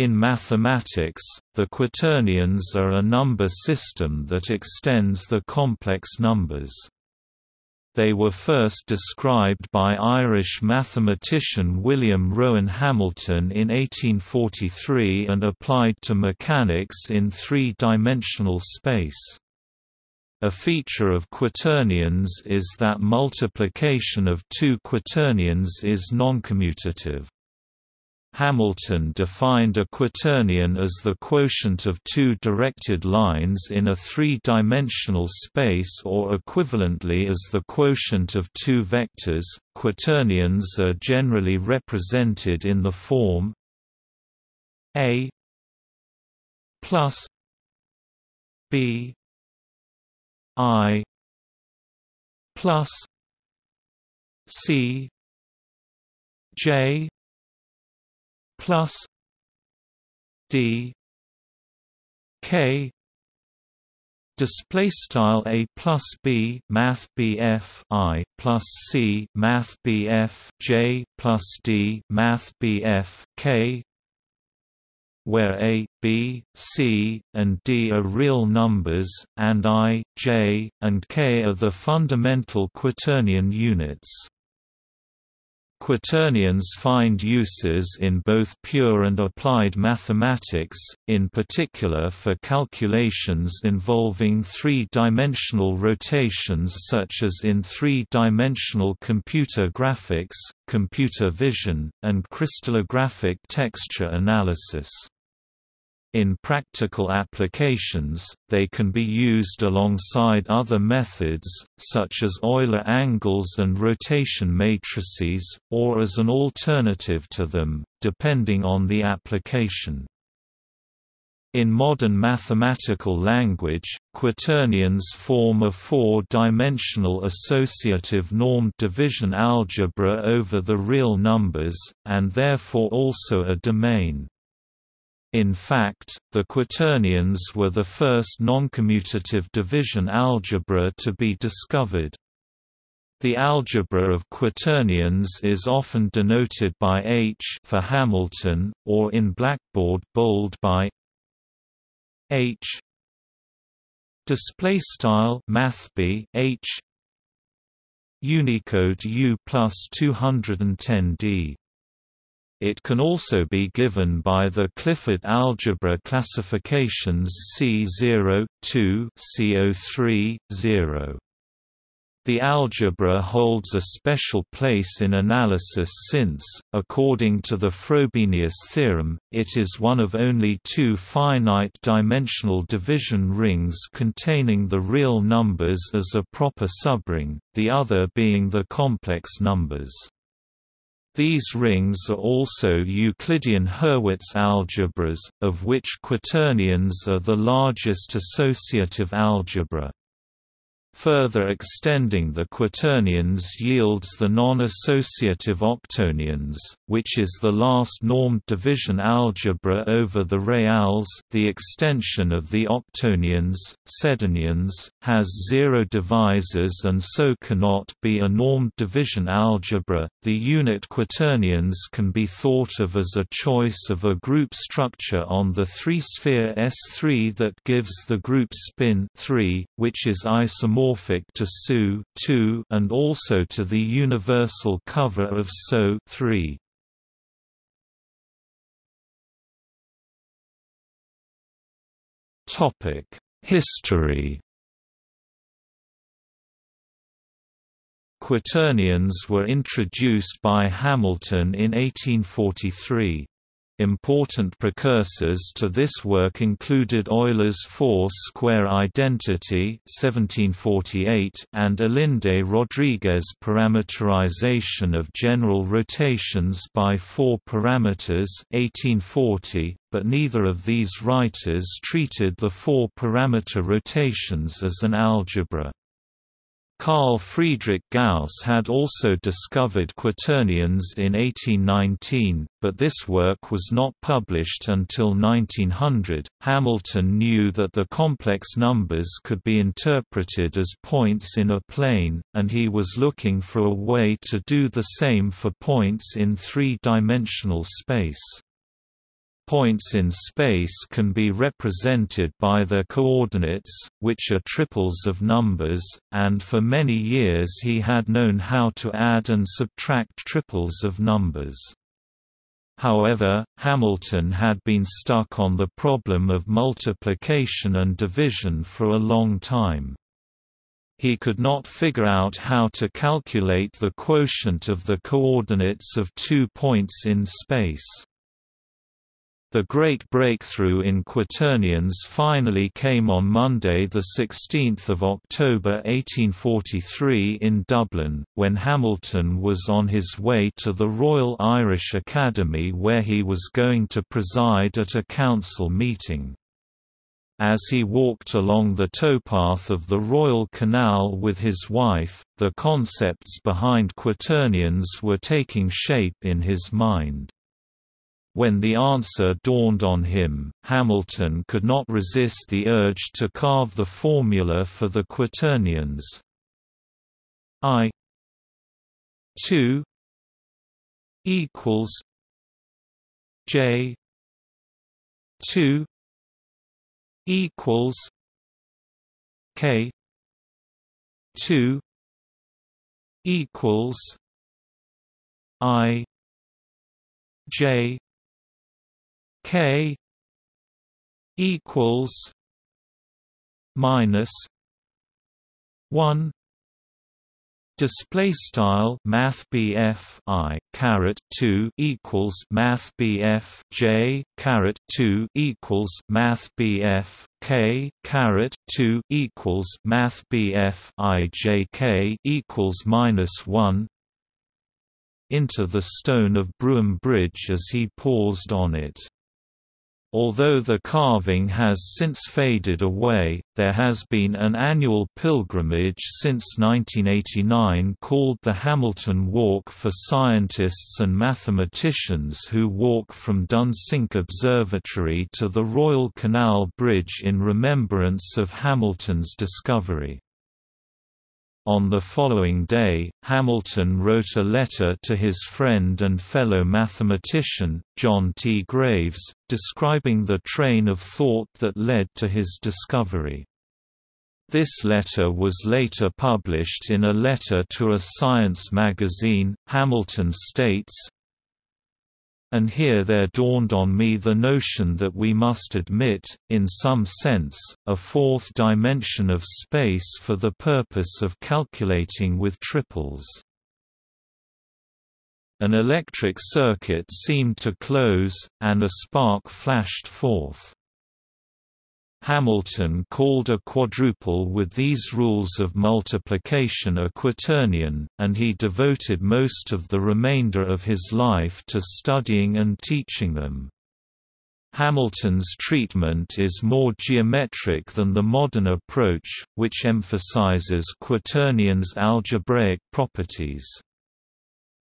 In mathematics, the quaternions are a number system that extends the complex numbers. They were first described by Irish mathematician William Rowan Hamilton in 1843 and applied to mechanics in three-dimensional space. A feature of quaternions is that multiplication of two quaternions is noncommutative. Hamilton defined a quaternion as the quotient of two directed lines in a three-dimensional space or equivalently as the quotient of two vectors. Quaternions are generally represented in the form A plus B I plus C J plus D K display style a plus b math bf i plus c math bf j plus d math bf k where a b c and d are real numbers and i j and k are the fundamental quaternion units Quaternions find uses in both pure and applied mathematics, in particular for calculations involving three-dimensional rotations such as in three-dimensional computer graphics, computer vision, and crystallographic texture analysis. In practical applications, they can be used alongside other methods, such as Euler angles and rotation matrices, or as an alternative to them, depending on the application. In modern mathematical language, quaternions form a four-dimensional associative normed division algebra over the real numbers, and therefore also a domain. In fact, the quaternions were the first noncommutative division algebra to be discovered. The algebra of quaternions is often denoted by H for Hamilton, or in Blackboard bold by H. Display style mathb H. Unicode U plus 210D it can also be given by the Clifford algebra classifications C0, 2, CO3, 0. The algebra holds a special place in analysis since, according to the Frobenius theorem, it is one of only two finite-dimensional division rings containing the real numbers as a proper subring, the other being the complex numbers. These rings are also Euclidean Hurwitz algebras, of which quaternions are the largest associative algebra. Further extending the quaternions yields the non-associative octonions, which is the last normed division algebra over the reals. The extension of the octonions, sedenions, has zero divisors and so cannot be a normed division algebra. The unit quaternions can be thought of as a choice of a group structure on the three-sphere S3 that gives the group spin 3, which is isomorphic isomorphic to SU and also to the universal cover of SO Topic: History. Quaternions were introduced by Hamilton in 1843. Important precursors to this work included Euler's four-square identity 1748 and Olinde Rodrigues parameterization of general rotations by four parameters 1840, but neither of these writers treated the four-parameter rotations as an algebra. Carl Friedrich Gauss had also discovered quaternions in 1819, but this work was not published until 1900. Hamilton knew that the complex numbers could be interpreted as points in a plane, and he was looking for a way to do the same for points in three dimensional space. Points in space can be represented by their coordinates, which are triples of numbers, and for many years he had known how to add and subtract triples of numbers. However, Hamilton had been stuck on the problem of multiplication and division for a long time. He could not figure out how to calculate the quotient of the coordinates of two points in space. The great breakthrough in quaternions finally came on Monday 16 October 1843 in Dublin, when Hamilton was on his way to the Royal Irish Academy where he was going to preside at a council meeting. As he walked along the towpath of the Royal Canal with his wife, the concepts behind quaternions were taking shape in his mind. When the answer dawned on him, Hamilton could not resist the urge to carve the formula for the quaternions. I 2 equals J 2 equals K 2 equals I J K equals minus one display style math i caret 2 equals math j caret 2 equals math k caret 2 equals math i j k equals minus 1 into the stone of Brougham Bridge as he paused on it Although the carving has since faded away, there has been an annual pilgrimage since 1989 called the Hamilton Walk for scientists and mathematicians who walk from Dunsink Observatory to the Royal Canal Bridge in remembrance of Hamilton's discovery. On the following day, Hamilton wrote a letter to his friend and fellow mathematician, John T. Graves, describing the train of thought that led to his discovery. This letter was later published in a letter to a science magazine. Hamilton states, and here there dawned on me the notion that we must admit, in some sense, a fourth dimension of space for the purpose of calculating with triples. An electric circuit seemed to close, and a spark flashed forth. Hamilton called a quadruple with these rules of multiplication a quaternion, and he devoted most of the remainder of his life to studying and teaching them. Hamilton's treatment is more geometric than the modern approach, which emphasizes quaternions' algebraic properties.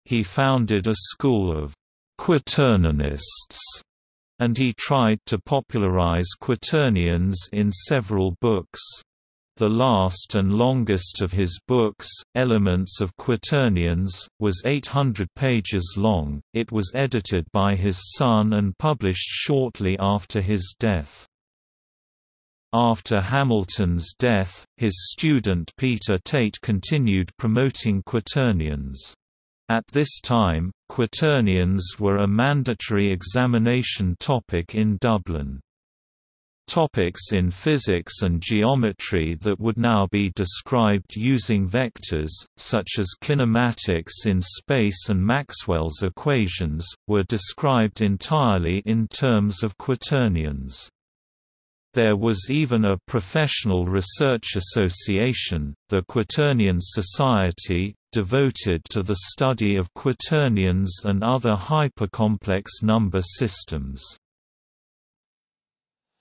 He founded a school of quaternionists and he tried to popularize quaternions in several books. The last and longest of his books, Elements of Quaternions, was 800 pages long. It was edited by his son and published shortly after his death. After Hamilton's death, his student Peter Tait continued promoting quaternions. At this time, quaternions were a mandatory examination topic in Dublin. Topics in physics and geometry that would now be described using vectors, such as kinematics in space and Maxwell's equations, were described entirely in terms of quaternions. There was even a professional research association, the Quaternion Society, devoted to the study of quaternions and other hypercomplex number systems.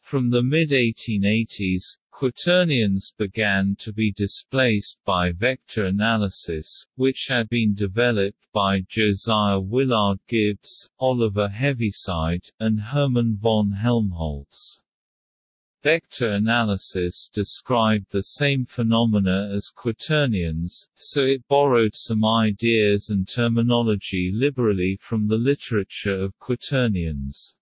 From the mid-1880s, quaternions began to be displaced by vector analysis, which had been developed by Josiah Willard Gibbs, Oliver Heaviside, and Hermann von Helmholtz. Vector analysis described the same phenomena as quaternions, so it borrowed some ideas and terminology liberally from the literature of quaternions.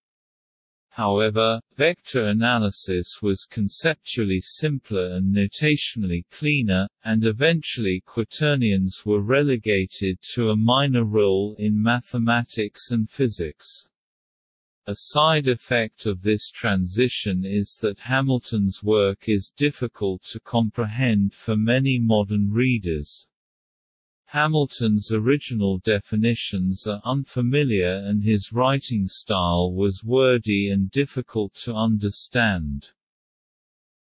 However, vector analysis was conceptually simpler and notationally cleaner, and eventually quaternions were relegated to a minor role in mathematics and physics. A side effect of this transition is that Hamilton's work is difficult to comprehend for many modern readers. Hamilton's original definitions are unfamiliar and his writing style was wordy and difficult to understand.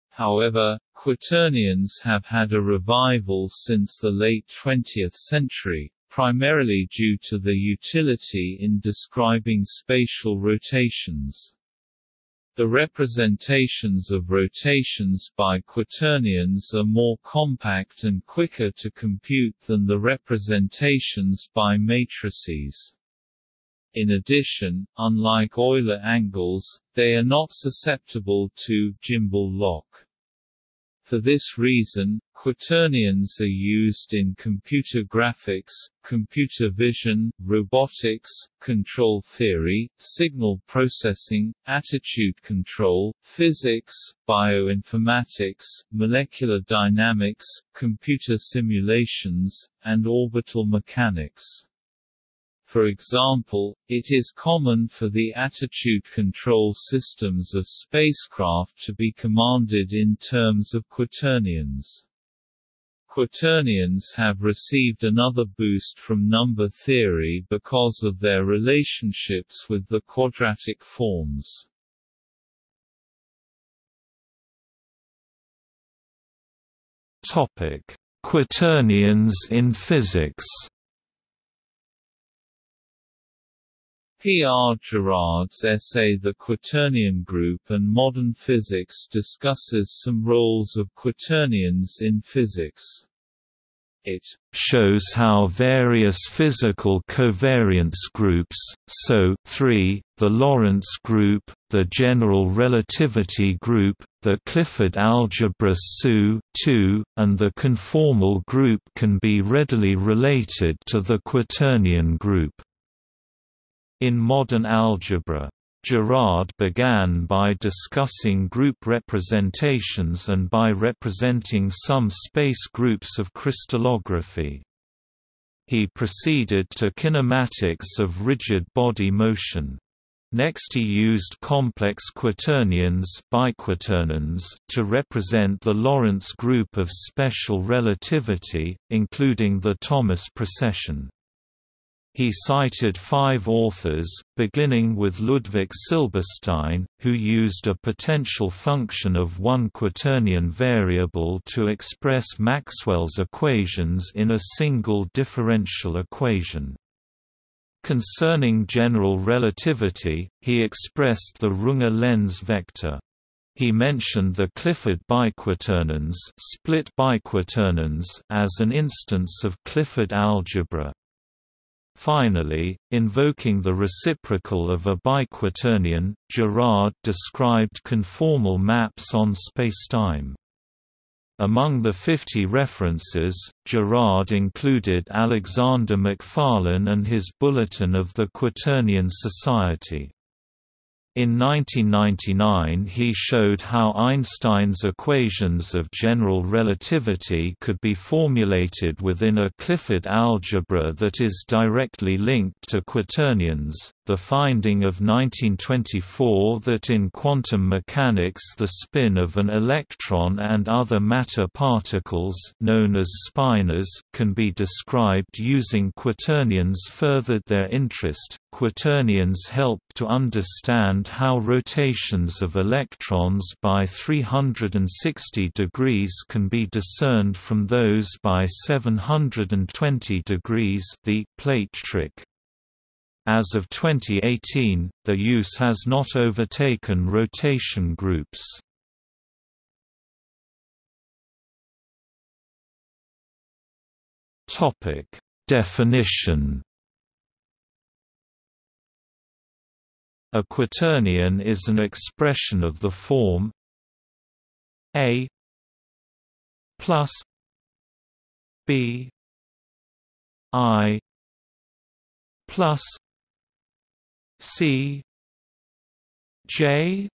However, quaternions have had a revival since the late 20th century, primarily due to their utility in describing spatial rotations. The representations of rotations by quaternions are more compact and quicker to compute than the representations by matrices. In addition, unlike Euler angles, they are not susceptible to gimbal lock. For this reason, quaternions are used in computer graphics, computer vision, robotics, control theory, signal processing, attitude control, physics, bioinformatics, molecular dynamics, computer simulations, and orbital mechanics. For example, it is common for the attitude control systems of spacecraft to be commanded in terms of quaternions. Quaternions have received another boost from number theory because of their relationships with the quadratic forms. Topic: Quaternions in physics. P. R. Girard's essay The Quaternion Group and Modern Physics discusses some roles of quaternions in physics. It shows how various physical covariance groups, so 3, the Lorentz group, the general relativity group, the Clifford algebra SU 2, and the conformal group can be readily related to the quaternion group. In modern algebra, Girard began by discussing group representations and by representing some space groups of crystallography. He proceeded to kinematics of rigid body motion. Next he used complex quaternions to represent the Lorentz group of special relativity, including the Thomas precession. He cited five authors, beginning with Ludwig Silberstein, who used a potential function of one quaternion variable to express Maxwell's equations in a single differential equation. Concerning general relativity, he expressed the Runge-Lenz vector. He mentioned the Clifford biquaternions, split biquaternions as an instance of Clifford algebra. Finally, invoking the reciprocal of a biquaternion, Girard described conformal maps on spacetime. Among the 50 references, Girard included Alexander Macfarlane and his Bulletin of the Quaternion Society. In 1999 he showed how Einstein's equations of general relativity could be formulated within a Clifford algebra that is directly linked to quaternions, the finding of 1924 that in quantum mechanics the spin of an electron and other matter particles known as spinors can be described using quaternions furthered their interest. Quaternions help to understand how rotations of electrons by 360 degrees can be discerned from those by 720 degrees the plate trick. As of 2018, the use has not overtaken rotation groups. Topic: Definition. A quaternion is an expression of the form A plus B I plus C J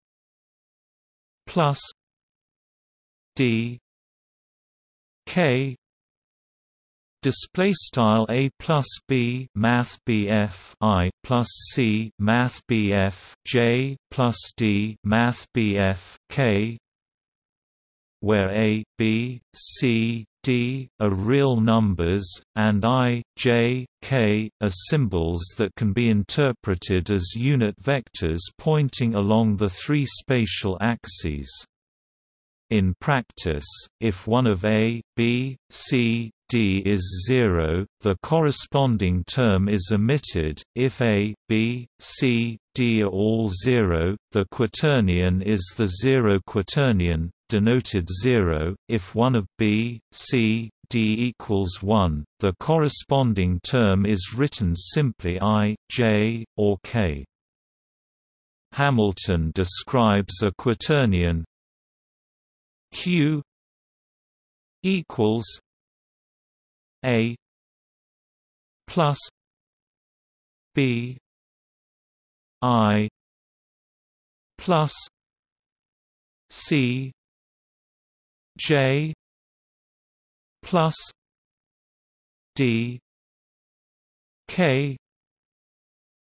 plus D K. Display style a plus b math bf i plus c math bf j plus d math bf k where a b c d are real numbers and i j k are symbols that can be interpreted as unit vectors pointing along the three spatial axes in practice, if one of A, B, C, D is zero, the corresponding term is omitted. If A, B, C, D are all zero, the quaternion is the zero quaternion, denoted zero. If one of B, C, D equals 1, the corresponding term is written simply I, J, or K. Hamilton describes a quaternion Q equals A plus B I plus C J plus D K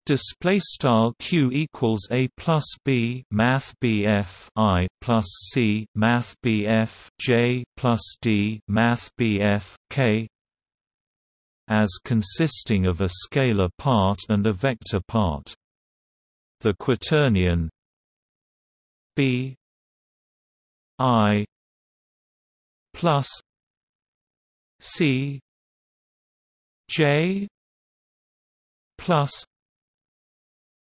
Display style q equals a plus b math bf i plus c math bf j plus d math bf k as consisting of a scalar part and a vector part. The quaternion b i plus c j plus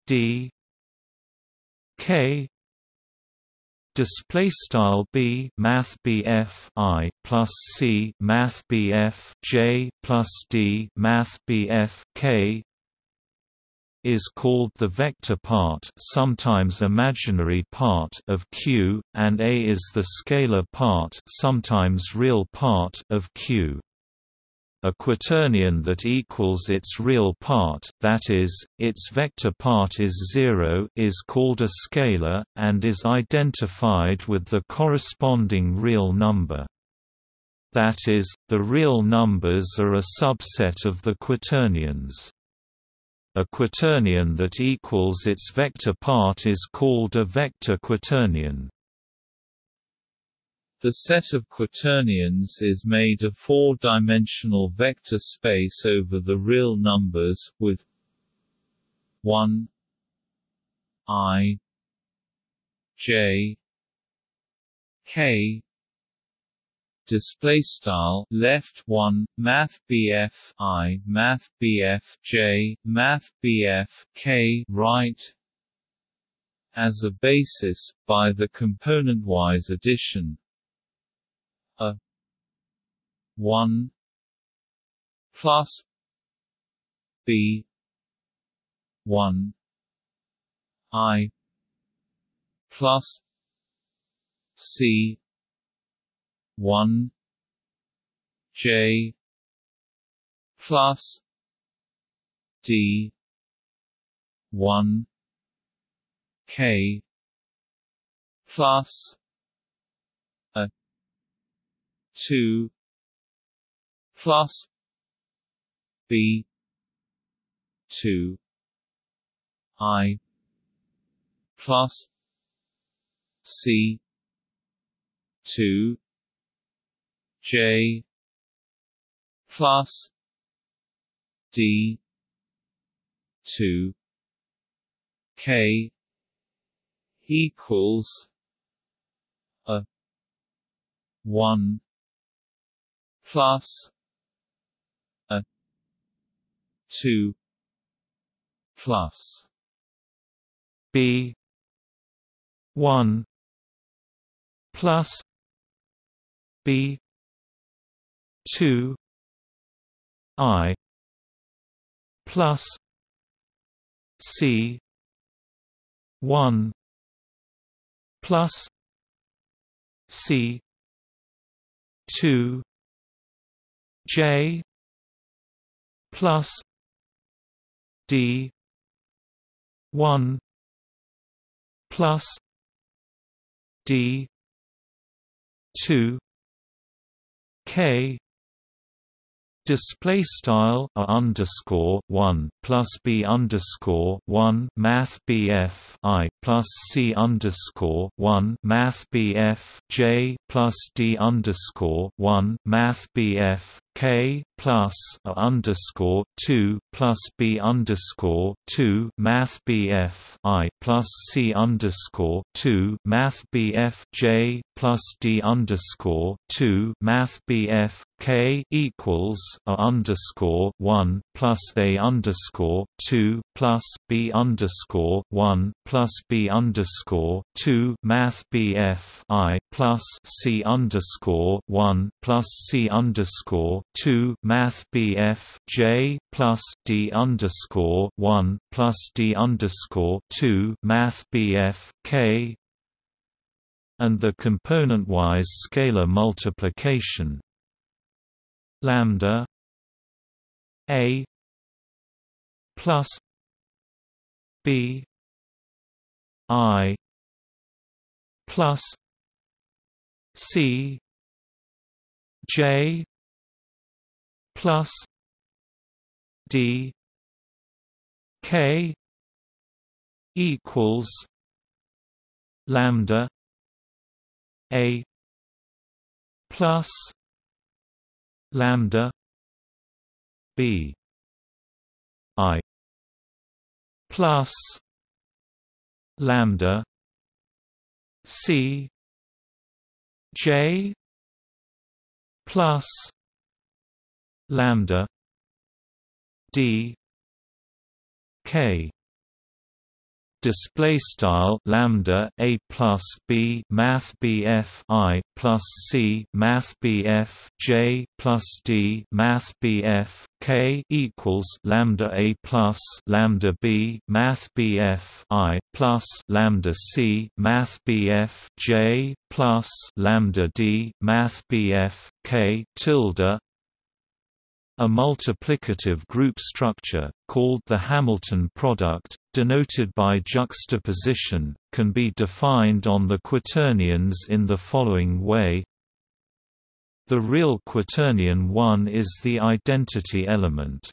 d k display style b math bf i plus c math bf j plus d math bf k is called the vector part sometimes imaginary part of Q, and A is the scalar part sometimes real part of Q. A quaternion that equals its real part, that is, its vector part is zero is called a scalar, and is identified with the corresponding real number. That is, the real numbers are a subset of the quaternions. A quaternion that equals its vector part is called a vector quaternion. The set of quaternions is made of four-dimensional vector space over the real numbers, with 1 i j k display style left 1 math bf i math bf j math bf k right as a basis by the component-wise addition. A 1 plus b 1 i plus c 1 j plus d 1 k plus a two plus B two I plus C two J plus D two K equals a one plus a 2 plus b 1 plus b 2 i plus c 1 plus c 2 J plus D one plus d 2 k Display style a underscore one plus b underscore one math BF I plus c underscore one math BF J plus d underscore one math BF K plus a underscore two plus B underscore two Math BF I plus C underscore two Math BF J plus D underscore two Math BF K equals a underscore one plus A underscore two plus B underscore one plus B underscore two Math BF I plus C underscore one plus C underscore two Math BF J plus D underscore one plus D underscore two Math BF K. And the component-wise scalar multiplication lambda a plus b i plus c j plus d k equals lambda a plus lambda b i plus lambda c j plus lambda d k display style lambda a plus b math bf i plus c math bf j plus d math bf k equals lambda a plus lambda b math bf i plus lambda c math bf j plus lambda d math bf k tilde. A multiplicative group structure, called the Hamilton product, denoted by juxtaposition, can be defined on the quaternions in the following way The real quaternion 1 is the identity element.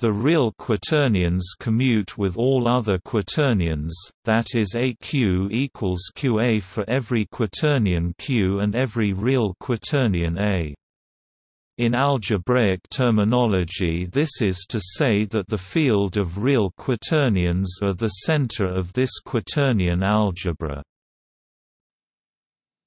The real quaternions commute with all other quaternions, that is AQ equals QA for every quaternion Q and every real quaternion A. In algebraic terminology this is to say that the field of real quaternions are the center of this quaternion algebra.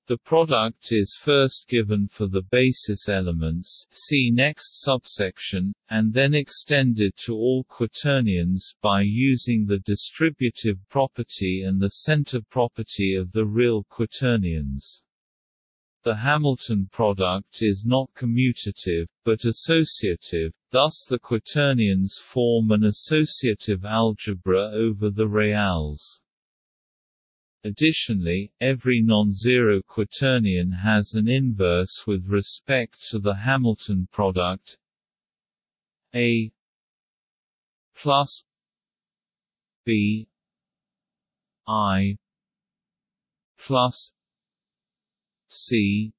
The product is first given for the basis elements see next subsection, and then extended to all quaternions by using the distributive property and the center property of the real quaternions. The Hamilton product is not commutative, but associative, thus the quaternions form an associative algebra over the reals. Additionally, every non-zero quaternion has an inverse with respect to the Hamilton product A plus B I plus C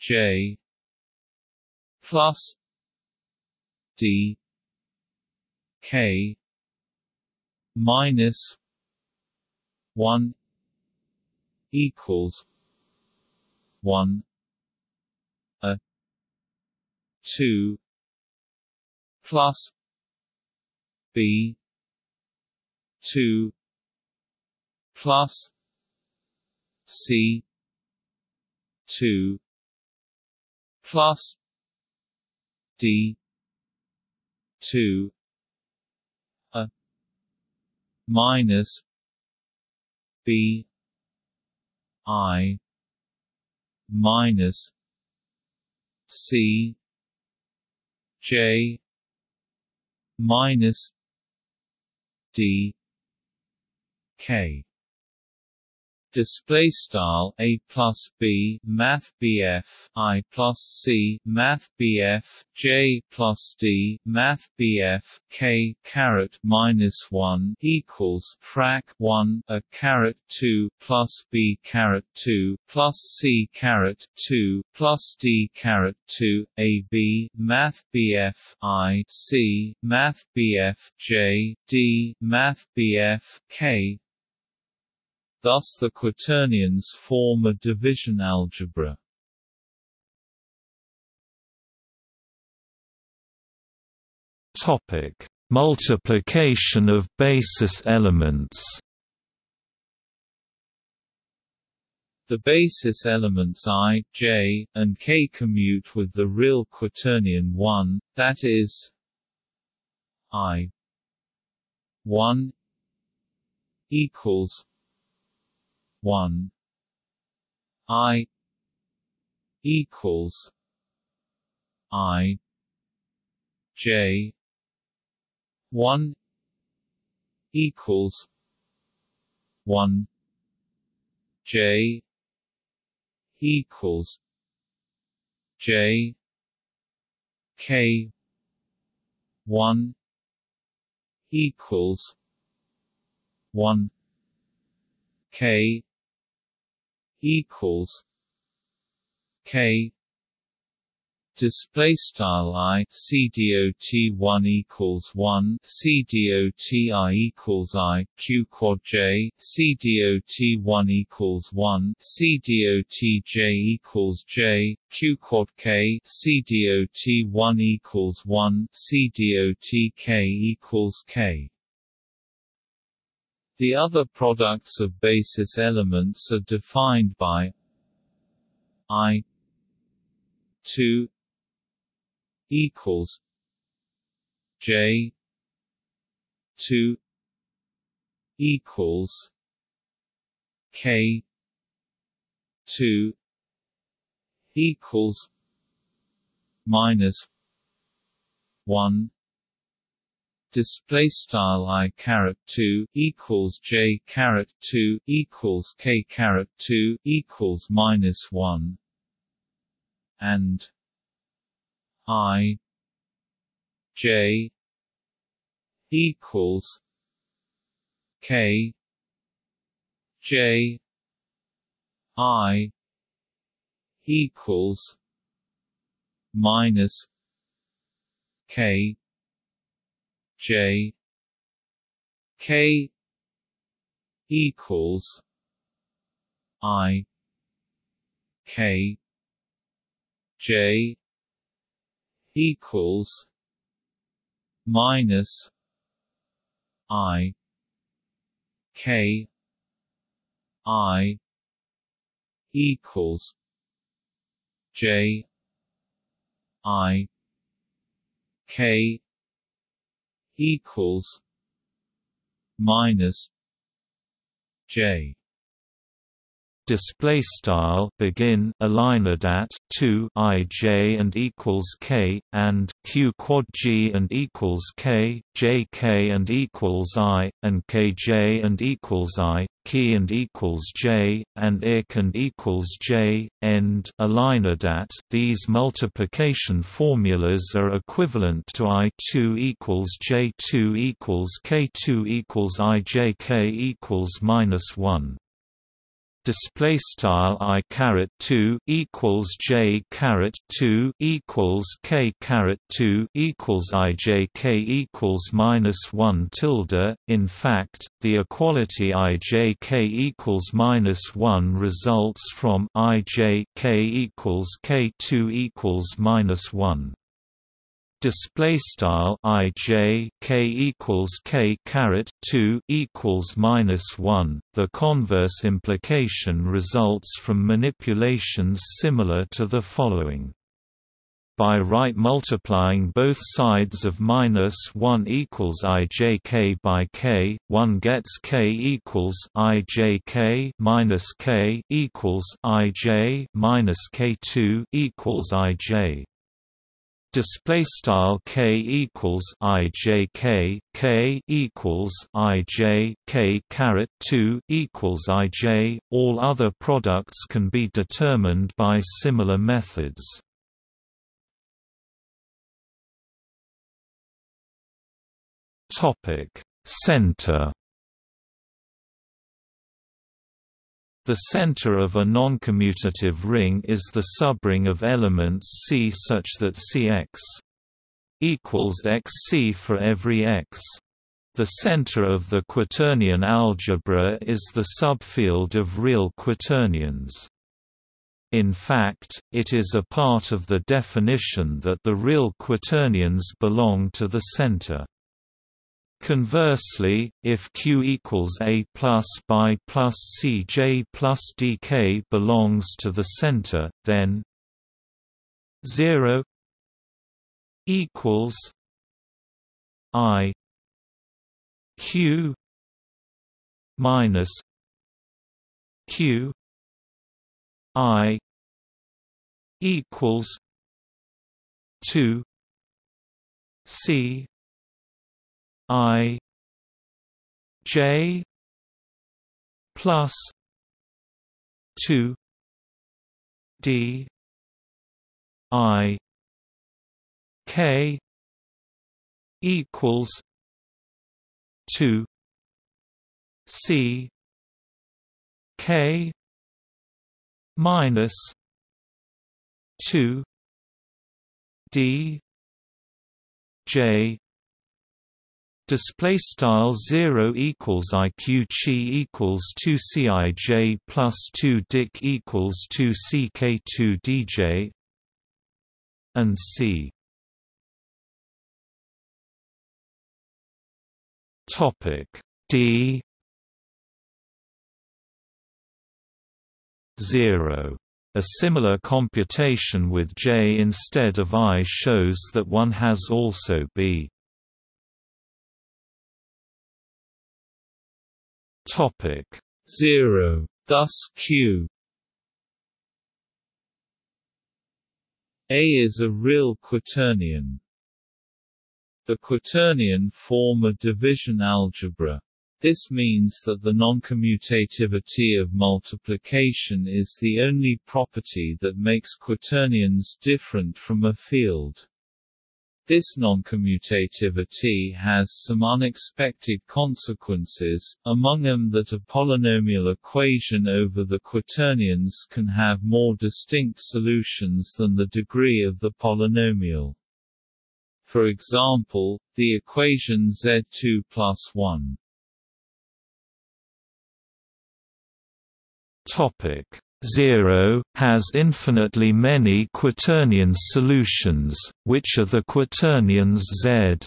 J plus D K minus one equals one a two plus B two plus C two plus D two a minus B I minus C J minus D K display style a plus b math bf i plus c math bf j plus d math bf k caret minus 1 equals frac 1 a caret 2 plus b caret 2 plus c caret 2 plus d caret 2 a b math bf i c math bf j d math bf k Thus the quaternions form a division algebra. Topic: Multiplication of basis elements. The basis elements i, j, and k commute with the real quaternion 1, that is i 1 equals one. I equals I J one equals one J equals J K one equals one K equals K. Display style i c dot 1 equals 1 c i equals i q quad j c dot 1 equals 1 c j equals j q quad k c dot 1 equals 1 c dot k equals k the other products of basis elements are defined by I 2 equals J 2 equals K 2 equals minus 1 display style i caret 2 equals j caret 2 equals k caret 2 equals minus 1 and i j equals k j i equals minus k J. K. equals I. K. J. equals minus I. K. I. equals J. I. K equals minus J display style begin aligned at 2 i j and equals k and q quad g and equals k j k and equals i and k j and equals i key and equals j and ik and equals j end aligned at these multiplication formulas are equivalent to i2 equals j2 equals k2 equals i j k equals minus 1 display style i caret 2 equals j caret 2 equals k caret 2 equals i j k equals minus 1 tilde. In fact the equality i j k equals minus 1 results from i j k equals k 2 equals minus 1 display style i j k equals k caret 2 equals minus 1 the converse implication results from manipulations similar to the following. By right multiplying both sides of minus 1 equals i j k by k, one gets k equals i j k minus k equals i j minus k 2 equals i j display style k equals i j k k equals i j k caret 2 equals i j all other products can be determined by similar methods. Topic center The center of a noncommutative ring is the subring of elements C such that Cx equals xc for every x. The center of the quaternion algebra is the subfield of real quaternions. In fact, it is a part of the definition that the real quaternions belong to the center. Conversely, if Q equals A plus by plus Cj plus dk belongs to the center, then 0 equals I Q minus Q I equals two C I J plus two D I K equals two C K minus two D J Display style zero equals IQ chi equals two CIJ plus two DIC equals two CK two DJ and C. Topic D. Zero. A similar computation with J instead of I shows that one has also B Topic 0. Thus Q A is a real quaternion. The quaternion form a division algebra. This means that the noncommutativity of multiplication is the only property that makes quaternions different from a field. This noncommutativity has some unexpected consequences, among them that a polynomial equation over the quaternions can have more distinct solutions than the degree of the polynomial. For example, the equation Z2 plus 1 Topic 0 has infinitely many quaternion solutions, which are the quaternions Z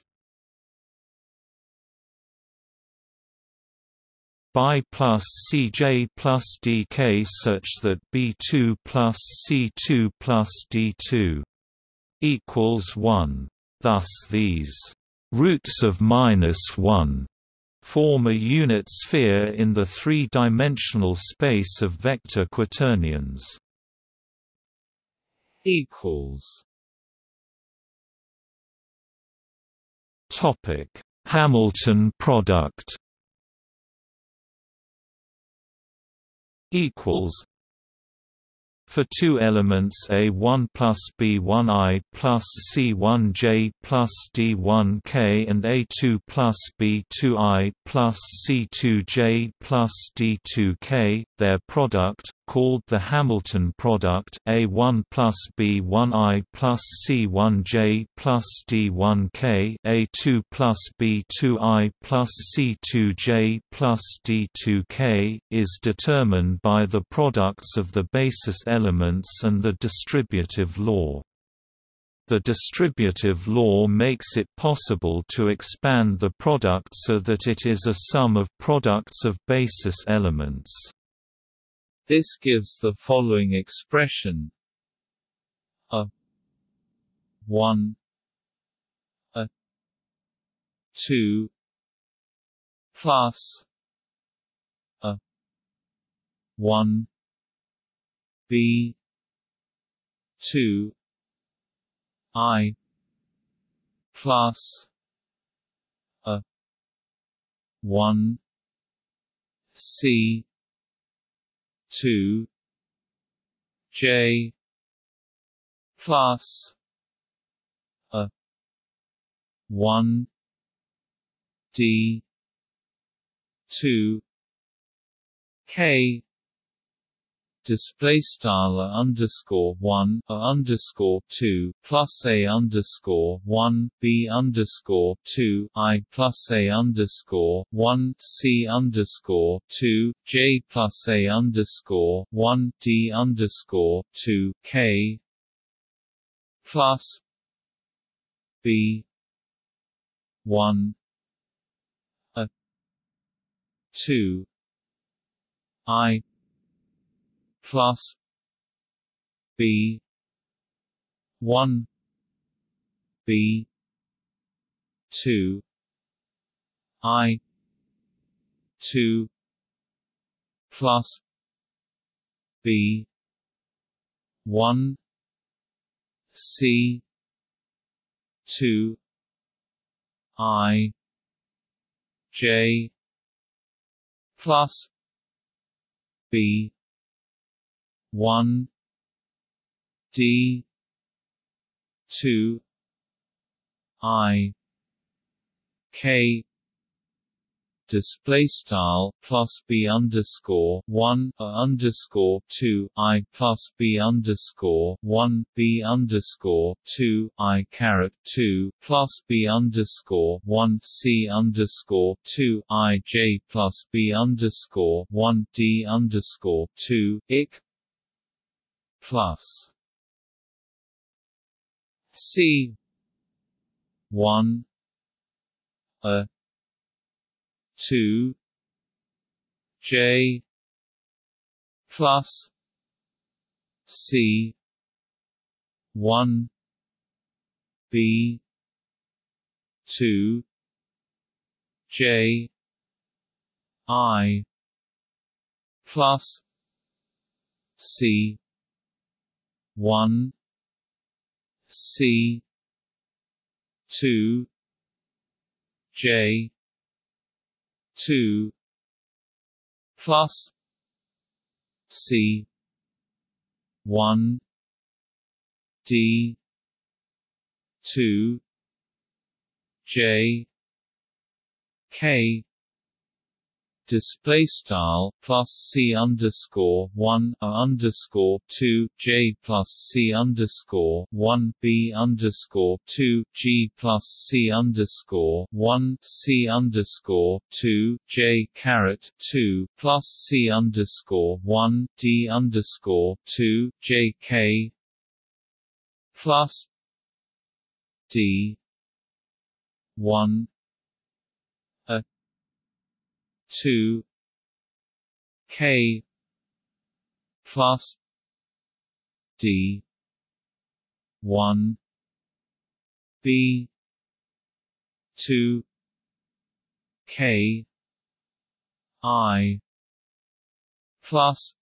by plus Cj plus dk such that B2 plus C2 plus D2 equals 1. Thus these roots of minus 1 form a unit sphere in the three-dimensional space of vector quaternions. equals. Topic: Hamilton product. Equals for two elements A1 plus B1i plus C1j plus D1k and A2 plus B2i plus C2j plus D2k, their product, called the Hamilton product A1 plus B1i plus C1j plus D1k A2 plus B2i plus C2j plus D2k, is determined by the products of the basis elements and the distributive law. The distributive law makes it possible to expand the product so that it is a sum of products of basis elements. This gives the following expression. A. 1 a. 2 plus. A. 1 b. 2 i. Plus. A. 1 c 2 j plus a 1 d 2 k display style a underscore one a underscore two plus a underscore one b underscore two i plus a underscore one c underscore two j plus a underscore one d underscore two k plus b one a two i plus B one B two I two plus B one C two I J plus B one D two I K display style plus b underscore one a underscore two i plus b underscore one b underscore two i caret two plus b underscore one c underscore two i j plus b underscore one d underscore two ik plus C one a two J plus C one B two J I plus C one C two J two plus C one D two J K display style plus c underscore one a underscore two j plus c underscore one b underscore two g plus c underscore one c underscore two j caret two plus c underscore one d underscore two j k plus d one two K plus D one B two K I plus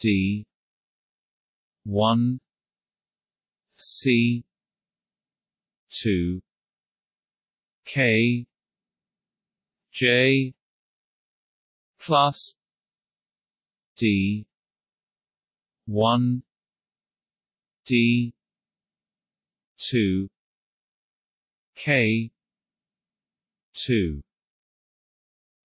D one C two K J plus D one D two K two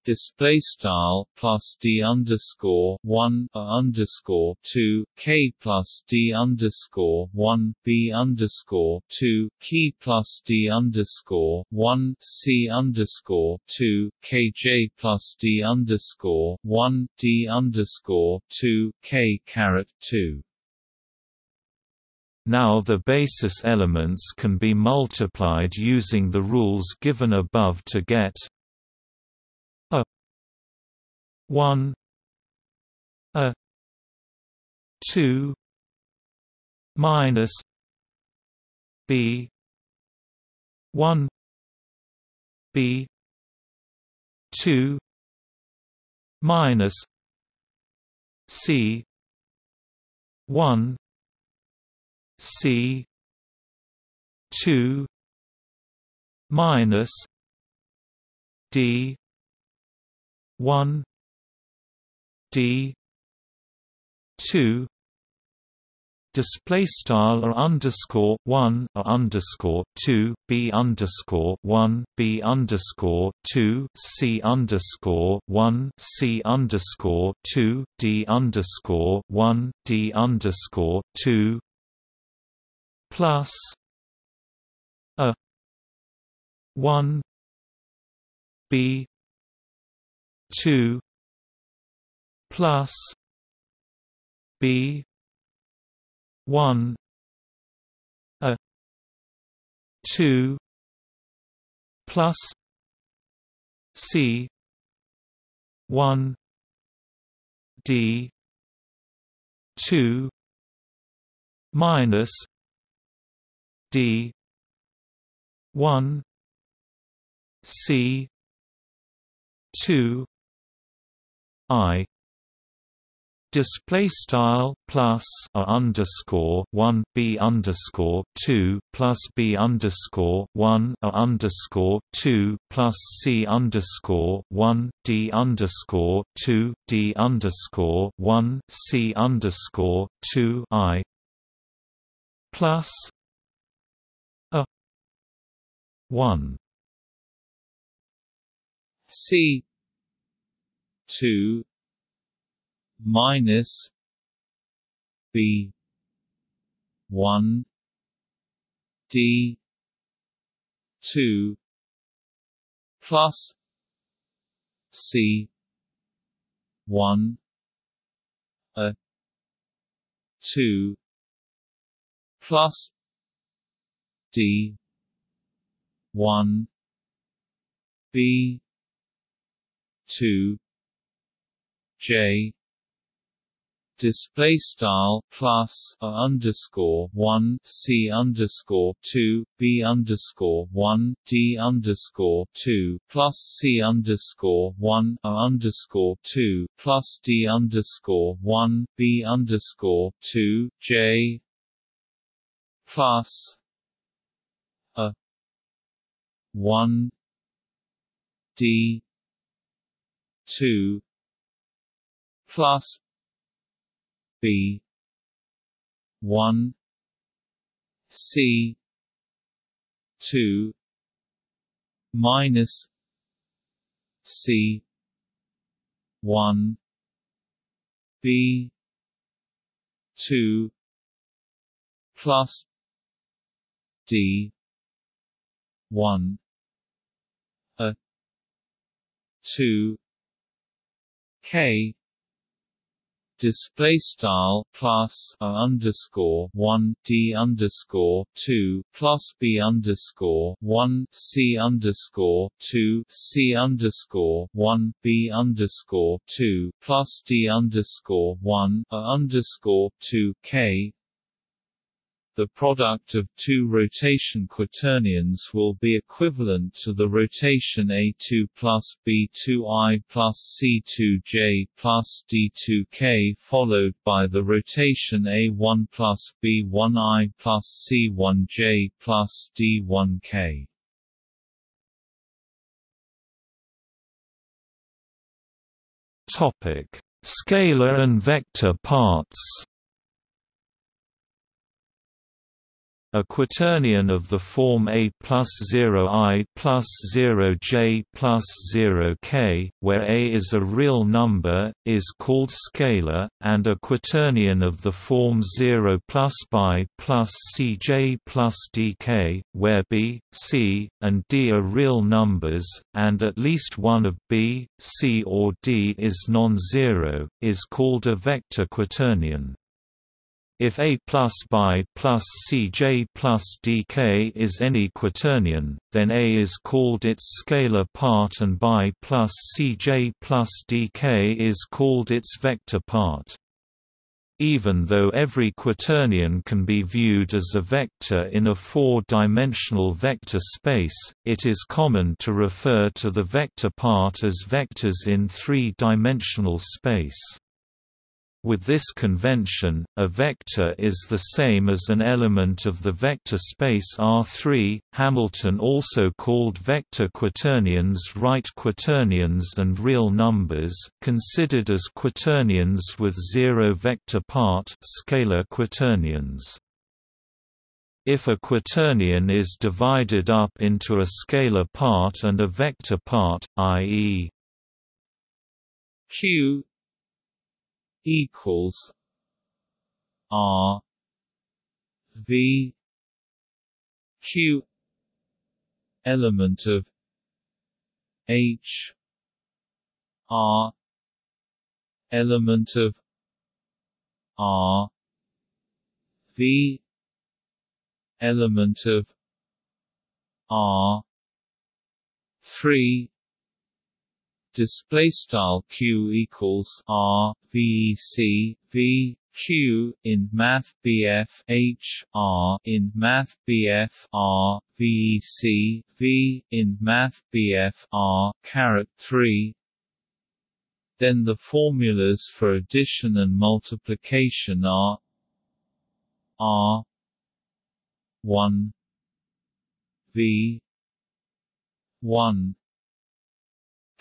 display style plus d underscore one a underscore two k plus d underscore one b underscore two key plus d underscore one c underscore two kj plus d underscore one d underscore two k caret two. Now the basis elements can be multiplied using the rules given above to get one a two minus B one B two minus C one C two minus D one D. two. Display style or underscore one or underscore two b underscore one b underscore two c underscore one c underscore two d underscore one d underscore two. Plus a one b two plus b one a two plus C one D two minus D one C two I display style plus a underscore one b underscore two plus b underscore one a underscore two plus c underscore one d underscore two d underscore one c underscore two i. Plus a one. C two minus B one D two plus C one A two plus D one B two J display style plus a underscore one c underscore two b underscore one d underscore two plus c underscore one a underscore two plus d underscore one b underscore two j. Plus a one d two plus B. one. C. two. minus C. one. B. two. plus D. one. A. two. K display style plus a underscore one d underscore two plus b underscore one c underscore two c underscore one b underscore two plus d underscore one a underscore two k the product of two rotation quaternions will be equivalent to the rotation A2 plus B2i plus C2j plus D2k followed by the rotation A1 plus B1i plus C1j plus D1k. Topic: Scalar and vector parts. A quaternion of the form A plus 0i plus 0j plus 0k, where A is a real number, is called scalar, and a quaternion of the form 0 plus bi plus cj plus dk, where b, c, and d are real numbers, and at least one of b, c or d is non-zero, is called a vector quaternion. If A plus bi plus Cj plus dk is any quaternion, then A is called its scalar part and bi plus Cj plus dk is called its vector part. Even though every quaternion can be viewed as a vector in a four-dimensional vector space, it is common to refer to the vector part as vectors in three-dimensional space. With this convention, a vector is the same as an element of the vector space R3. Hamilton also called vector quaternions right quaternions and real numbers, considered as quaternions with zero vector part, scalar quaternions. If a quaternion is divided up into a scalar part and a vector part, i.e. q equals R V Q element of H R element of R V element of R three display style q equals r vec v q in math BF H R in math BF R VEC V in math BF R caret 3 then the formulas for addition and multiplication are R 1 V 1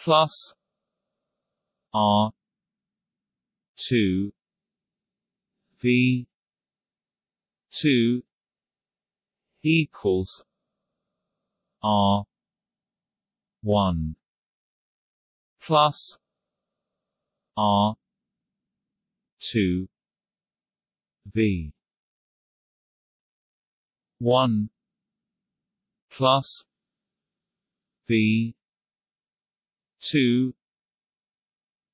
plus R two V two equals R one plus R two V. One plus V two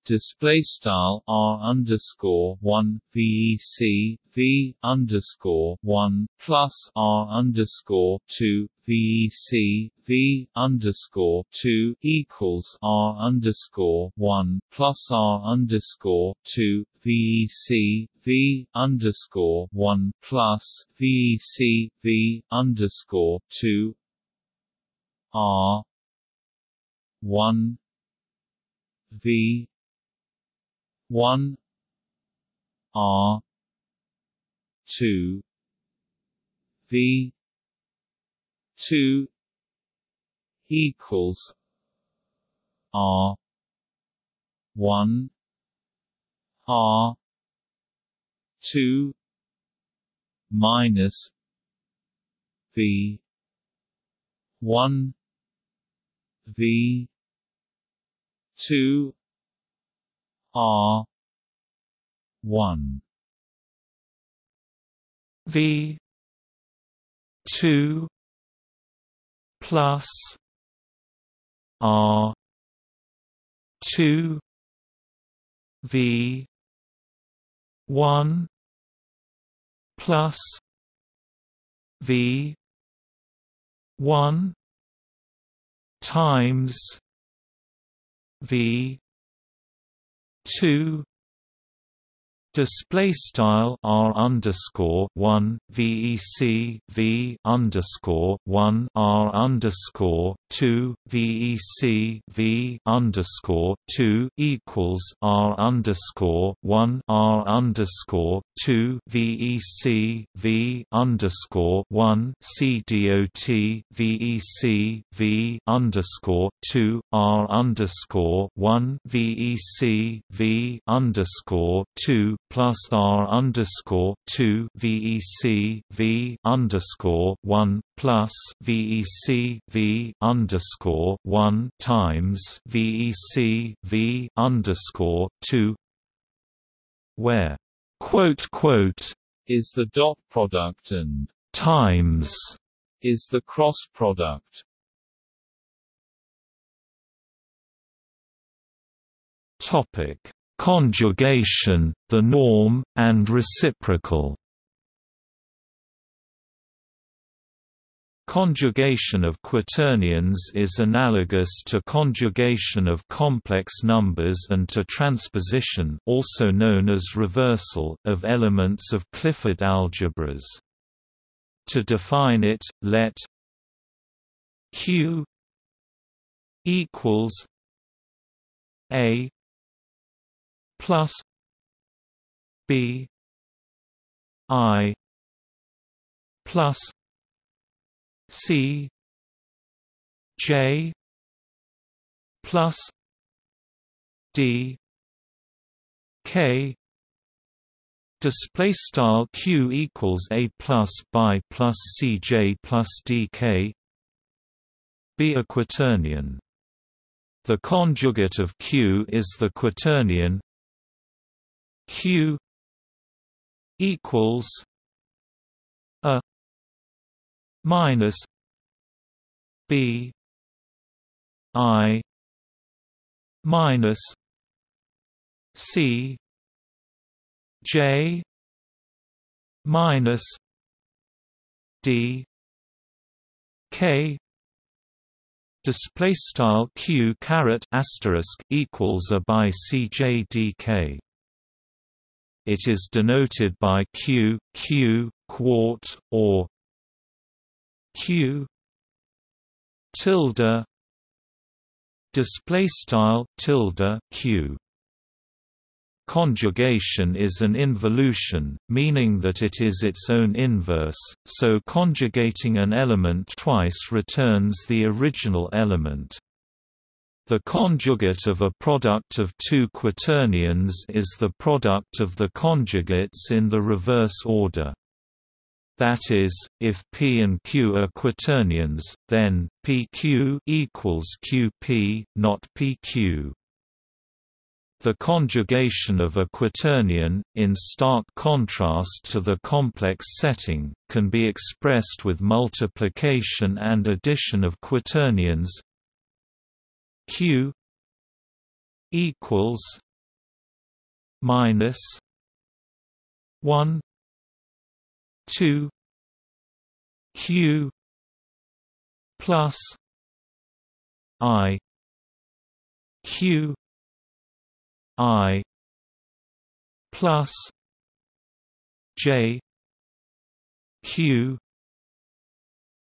display style r underscore one vec v underscore one plus r underscore two vec v underscore two equals r underscore one plus r underscore two vec v underscore one plus vec v underscore two r one V one R two V two equals R one R two minus V one V two R one V two plus R two V one plus V one times V two display style r underscore one vec v underscore one r underscore two vec v underscore two equals r underscore one r underscore two vec v underscore one c dot vec v underscore two r underscore one vec v underscore two plus R underscore two VEC V underscore one plus VEC V underscore one times VEC V underscore two where quote quote is the dot product and times is the cross product. Topic conjugation, the norm, and reciprocal. Conjugation of quaternions is analogous to conjugation of complex numbers and to transposition also known as reversal of elements of Clifford algebras. To define it, let Q equals A plus B I plus C J plus D K. Display style q equals a plus by plus cj plus dk be a quaternion the conjugate of q is the quaternion q equals a minus b i minus c j minus d k display style q caret asterisk equals a by cj dk it is denoted by q q quart or q tilde display style tilde q Conjugation is an involution, meaning that it is its own inverse, so conjugating an element twice returns the original element. The conjugate of a product of two quaternions is the product of the conjugates in the reverse order. That is, if P and Q are quaternions, then PQ equals QP, not PQ. The conjugation of a quaternion, in stark contrast to the complex setting, can be expressed with multiplication and addition of quaternions q equals minus 1 2 q plus i q i plus j q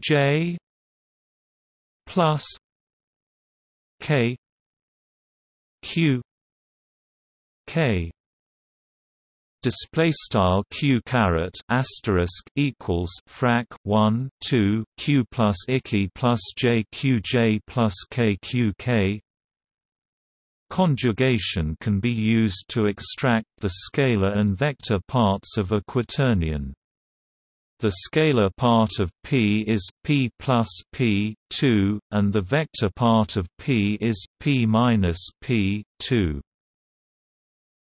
j plus k q k display style q caret asterisk equals frac 1 2 q plus icky plus j q j plus k q k Conjugation can be used to extract the scalar and vector parts of a quaternion. The scalar part of P is P plus P, 2, and the vector part of P is P minus P, 2.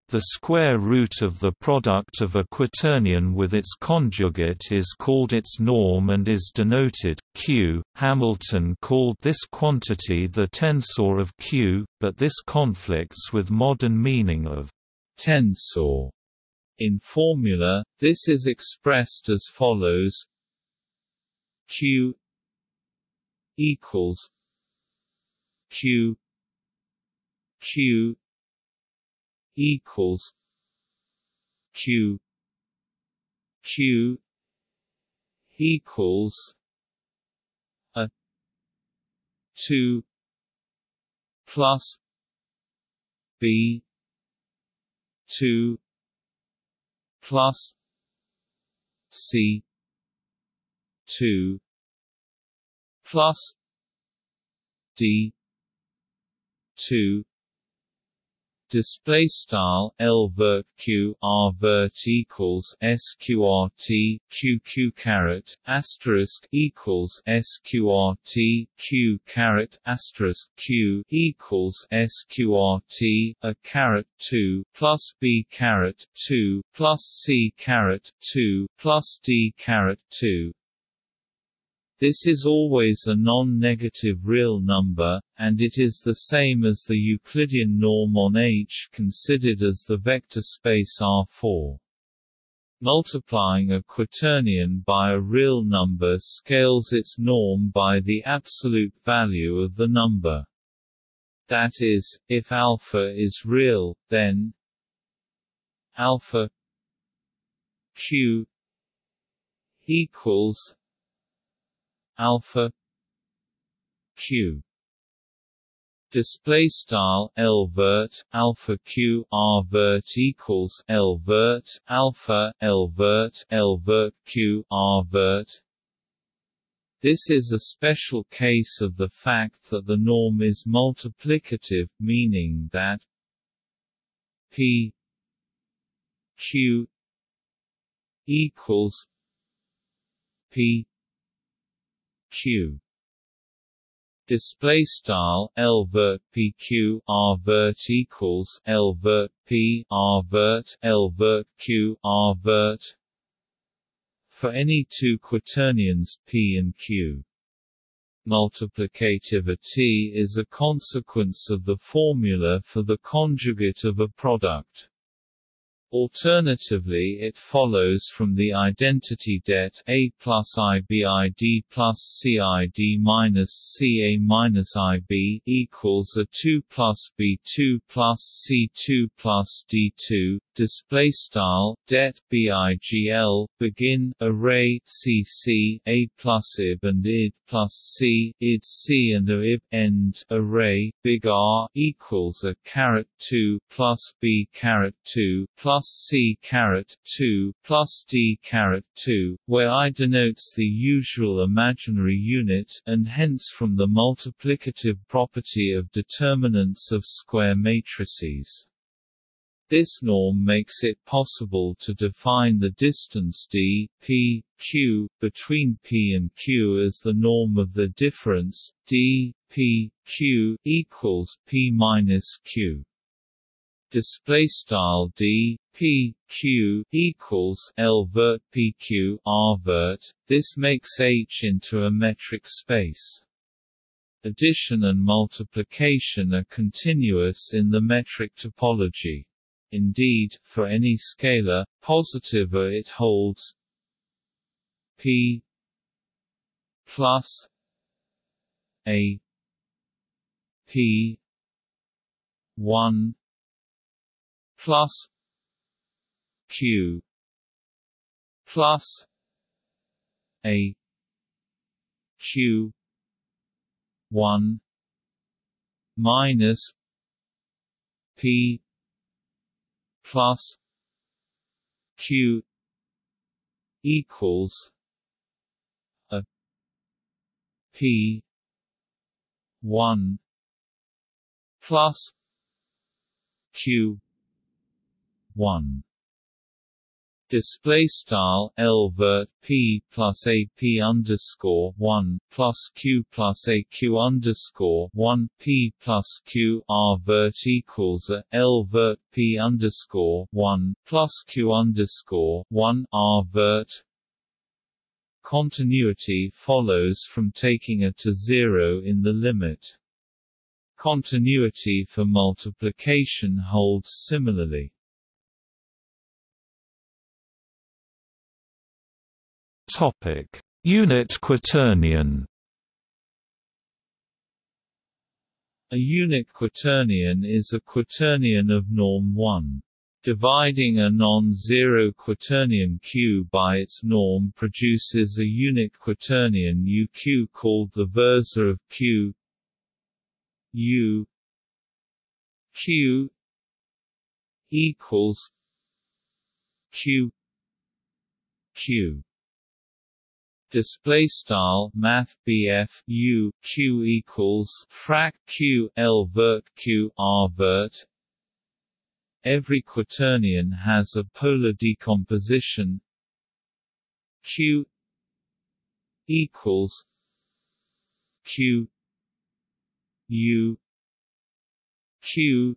The square root of the product of a quaternion with its conjugate is called its norm and is denoted q. Hamilton called this quantity the tensor of q, but this conflicts with modern meaning of tensor. In formula, this is expressed as follows. Q equals q q equals Q Q equals a two plus B two plus C two plus D two display style L vert Q R vert equals SQRT Q Q caret asterisk equals SQRT Q caret asterisk Q equals SQRT a caret two plus B caret two plus C caret two plus D caret two this is always a non-negative real number, and it is the same as the Euclidean norm on H considered as the vector space R4. Multiplying a quaternion by a real number scales its norm by the absolute value of the number. That is, if alpha is real, then alpha q equals alpha q. Display style L vert alpha Q R vert equals L vert alpha L vert L vert Q R vert. This is a special case of the fact that the norm is multiplicative, meaning that p q equals p q display style L vert PQ R vert equals L vert P R vert L vert Q R vert for any two quaternions P and Q. Multiplicativity is a consequence of the formula for the conjugate of a product. Alternatively it follows from the identity debt A plus IBID plus CID minus CA minus IB equals a 2 plus B2 plus C2 plus D2, display style det BIGL, begin, array CC, A plus IB and ID plus C, ID C and a IB, end, array, big R, equals a caret 2 plus B caret 2 plus c caret 2 plus d caret 2, where i denotes the usual imaginary unit, and hence from the multiplicative property of determinants of square matrices. This norm makes it possible to define the distance d, p, q, between p and q as the norm of the difference, d, p, q, equals p minus q display style d p q equals l vert p q r vert. This makes H into a metric space. Addition and multiplication are continuous in the metric topology. Indeed, for any scalar, positive it holds p plus a p 1 plus q plus a q 1 minus p plus q equals a p 1 plus q 1 display style L vert P plus A P underscore one plus Q plus A Q underscore one P plus Q R vert equals a L vert P underscore one plus Q underscore one R vert Continuity follows from taking a to zero in the limit. Continuity for multiplication holds similarly. Topic: Unit quaternion. A unit quaternion is a quaternion of norm 1. Dividing a non-zero quaternion Q by its norm produces a unit quaternion UQ called the versor of Q U Q equals Q Q display style math BF U Q equals frac Q L vert Q R vert. Every quaternion has a polar decomposition. Q equals Q U Q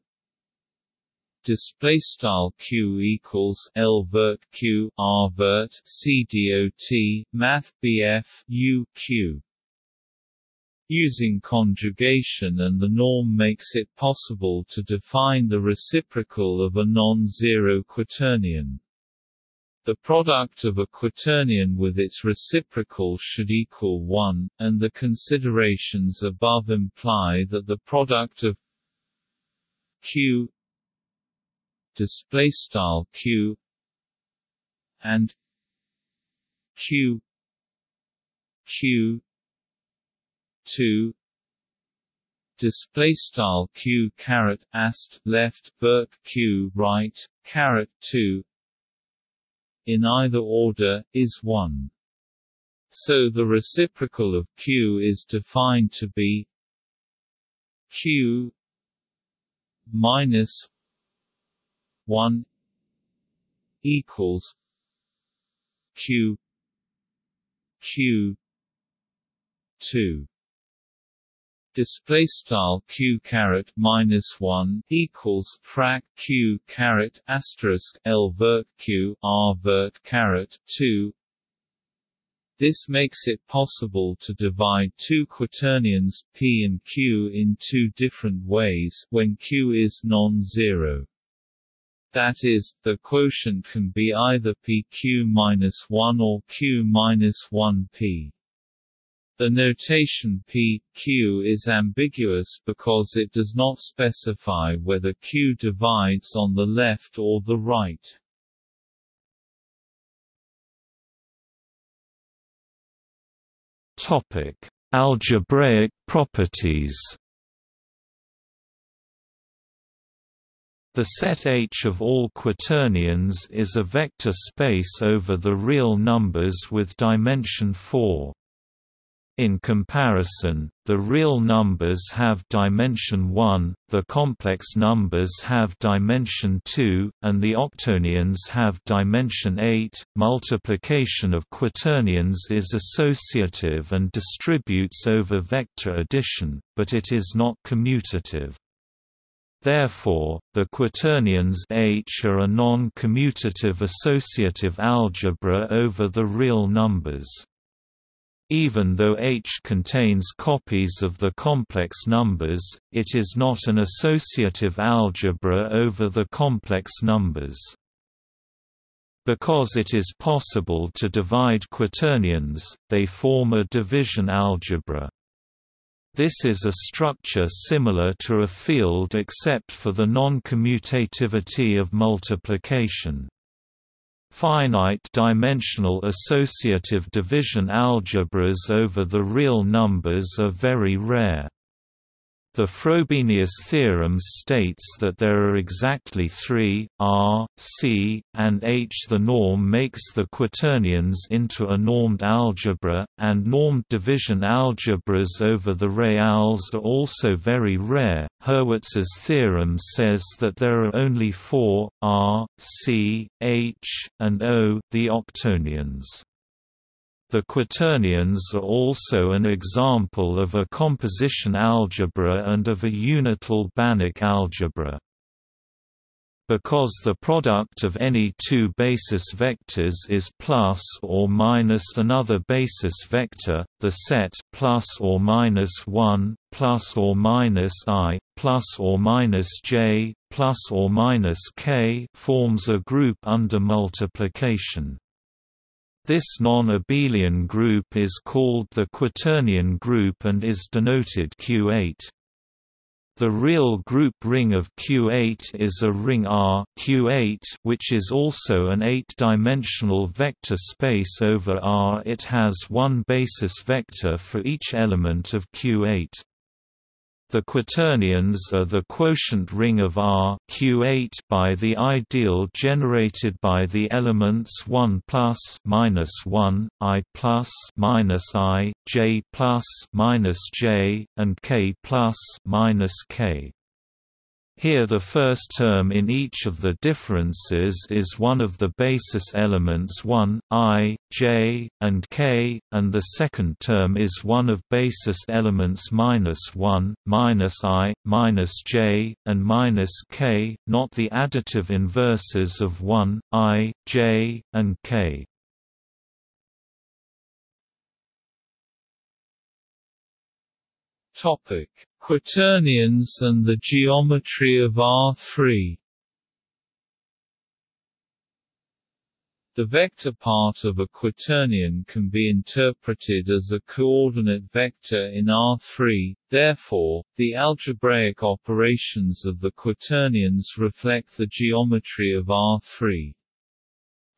display style q equals l vert q r vert c dot math bf u q Using conjugation and the norm makes it possible to define the reciprocal of a non-zero quaternion. The product of a quaternion with its reciprocal should equal 1, and the considerations above imply that the product of q display style q and q q 2 display style q caret ast left vert q right caret 2 in either order is 1 so the reciprocal of q is defined to be q minus 1 equals q q 2 display style q caret minus 1 equals frac q caret asterisk l vert q r vert caret 2 this makes it possible to divide two quaternions p and q in two different ways when q is non-zero. That is, the quotient can be either pq-1 or q-1p. The notation p, q is ambiguous because it does not specify whether q divides on the left or the right. Topic: Algebraic properties. The set H of all quaternions is a vector space over the real numbers with dimension 4. In comparison, the real numbers have dimension 1, the complex numbers have dimension 2, and the octonions have dimension 8. Multiplication of quaternions is associative and distributes over vector addition, but it is not commutative. Therefore, the quaternions H are a non-commutative associative algebra over the real numbers. Even though H contains copies of the complex numbers, it is not an associative algebra over the complex numbers. Because it is possible to divide quaternions, they form a division algebra. This is a structure similar to a field except for the non-commutativity of multiplication. Finite-dimensional associative division algebras over the real numbers are very rare. The Frobenius theorem states that there are exactly three, R, C, and H. The norm makes the quaternions into a normed algebra, and normed division algebras over the reals are also very rare. Hurwitz's theorem says that there are only four, R, C, H, and O, the octonions. The quaternions are also an example of a composition algebra and of a unital Banach algebra. Because the product of any two basis vectors is plus or minus another basis vector, the set plus or minus 1, plus or minus i, plus or minus j, plus or minus k forms a group under multiplication. This non-abelian group is called the quaternion group and is denoted Q8. The real group ring of Q8 is a ring R Q8 which is also an eight-dimensional vector space over R. It has one basis vector for each element of Q8. The quaternions are the quotient ring of R Q8 by the ideal generated by the elements 1 plus minus 1, I plus minus I, J plus minus J, and K plus minus K. Here the first term in each of the differences is one of the basis elements 1, i, j, and k, and the second term is one of basis elements minus 1, minus i, minus j, and minus k, not the additive inverses of 1, i, j, and k. Topic Quaternions and the geometry of R3 The vector part of a quaternion can be interpreted as a coordinate vector in R3, therefore, the algebraic operations of the quaternions reflect the geometry of R3.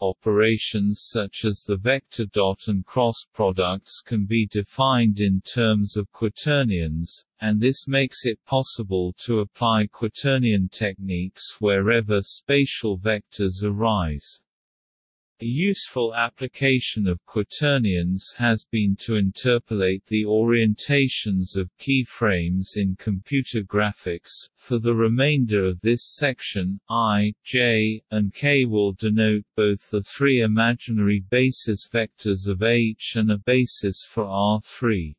Operations such as the vector dot and cross products can be defined in terms of quaternions, and this makes it possible to apply quaternion techniques wherever spatial vectors arise. A useful application of quaternions has been to interpolate the orientations of keyframes in computer graphics. For the remainder of this section, i, j, and k will denote both the three imaginary basis vectors of H and a basis for R3.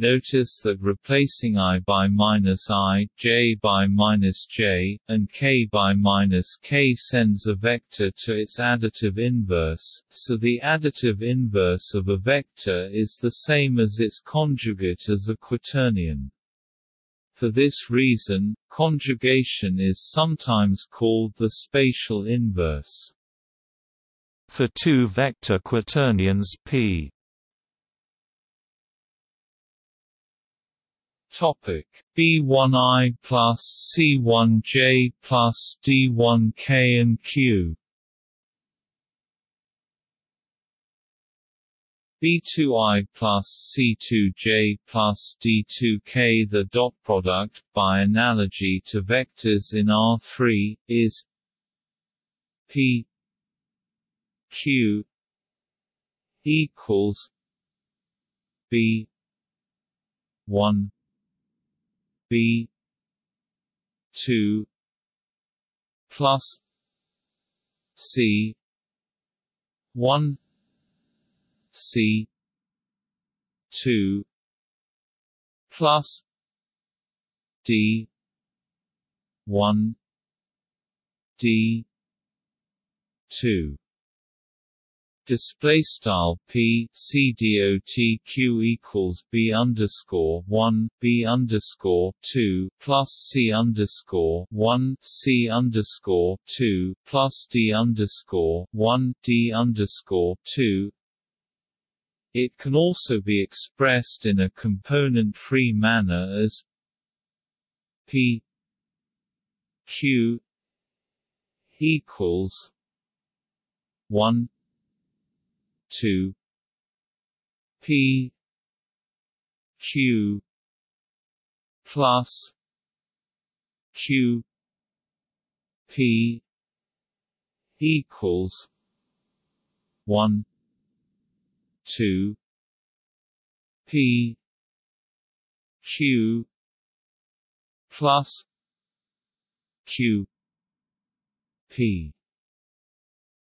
Notice that replacing i by minus i, j by minus j, and k by minus k sends a vector to its additive inverse, so the additive inverse of a vector is the same as its conjugate as a quaternion. For this reason, conjugation is sometimes called the spatial inverse. For two vector quaternions p Topic. B1I plus C1J plus D1K and Q. B2I plus C2J plus D2K The dot product, by analogy to vectors in R3, is P Q equals B one B two plus C one C two plus D one D two display style p c dot q equals b underscore one b underscore two plus c underscore one c underscore two plus d underscore one d underscore two. It can also be expressed in a component-free manner as p q equals one two P Q plus Q P equals one two P Q plus Q P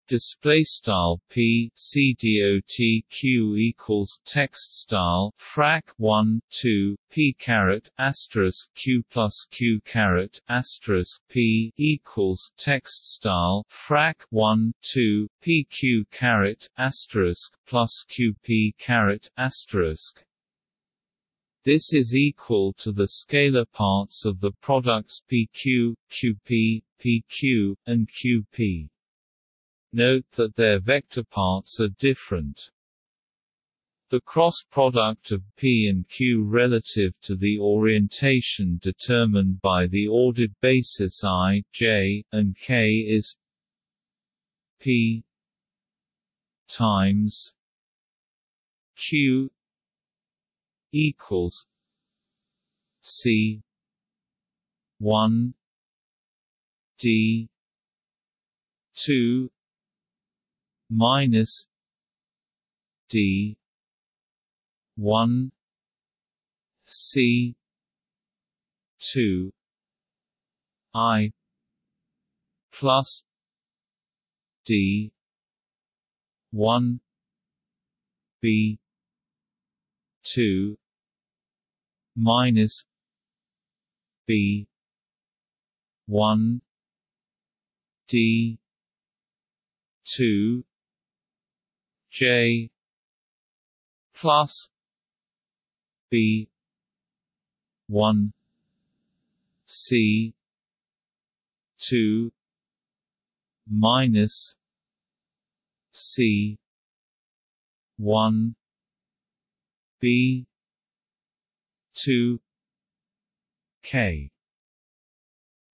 display style p c dot q equals text style frac 1 2 p caret asterisk q plus q caret asterisk p equals text style frac 1 2 p q caret asterisk plus q p caret asterisk this is equal to the scalar parts of the products PQ, QP, PQ, and QP. Note that their vector parts are different. The cross product of P and Q relative to the orientation determined by the ordered basis i, j, and k is P times Q equals C one D two minus D one C two I plus D one B two minus B one D two J. Plus. B. one. C. two. Minus. C. one. B. two. K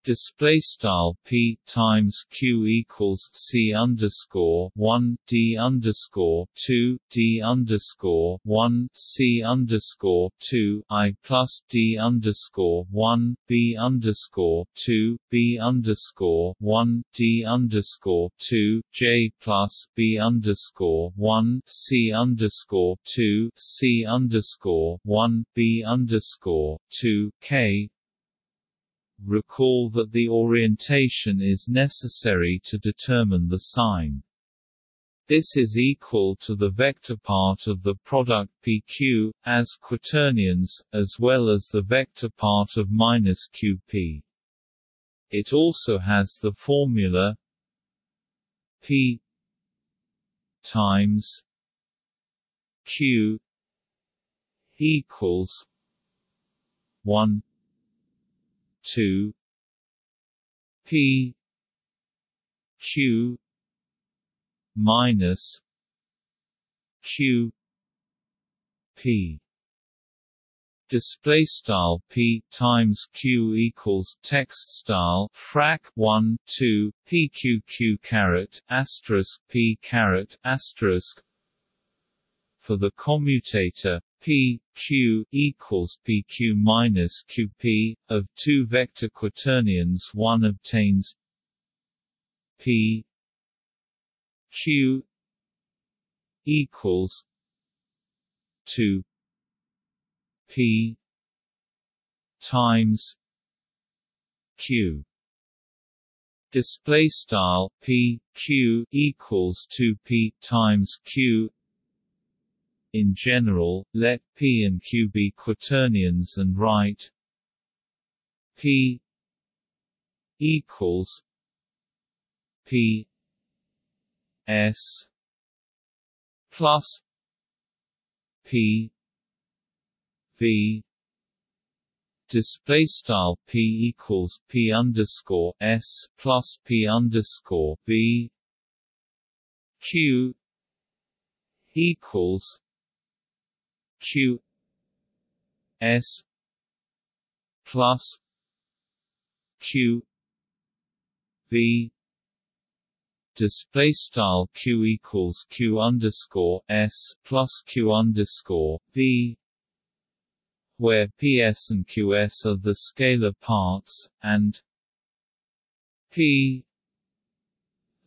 display style p times q equals c underscore one d underscore two d underscore one c underscore two i plus d underscore one b underscore two b underscore one d underscore two j plus b underscore one c underscore two c underscore one b underscore two k Recall that the orientation is necessary to determine the sign. This is equal to the vector part of the product PQ, as quaternions, as well as the vector part of minus QP. It also has the formula P times Q equals 1 two P Q minus Q P. Display style p times q equals text style frac 1 2 pqq caret asterisk p caret asterisk for the commutator p q equals pq minus qp of two vector quaternions one obtains p q equals 2 p times q. Display style p q equals 2 p times q in general, let P and Q be quaternions and write P equals P S plus P V display style p equals p underscore s plus p underscore v q equals q s plus q v. Display style q equals q underscore s plus q underscore v where ps and qs are the scalar parts and p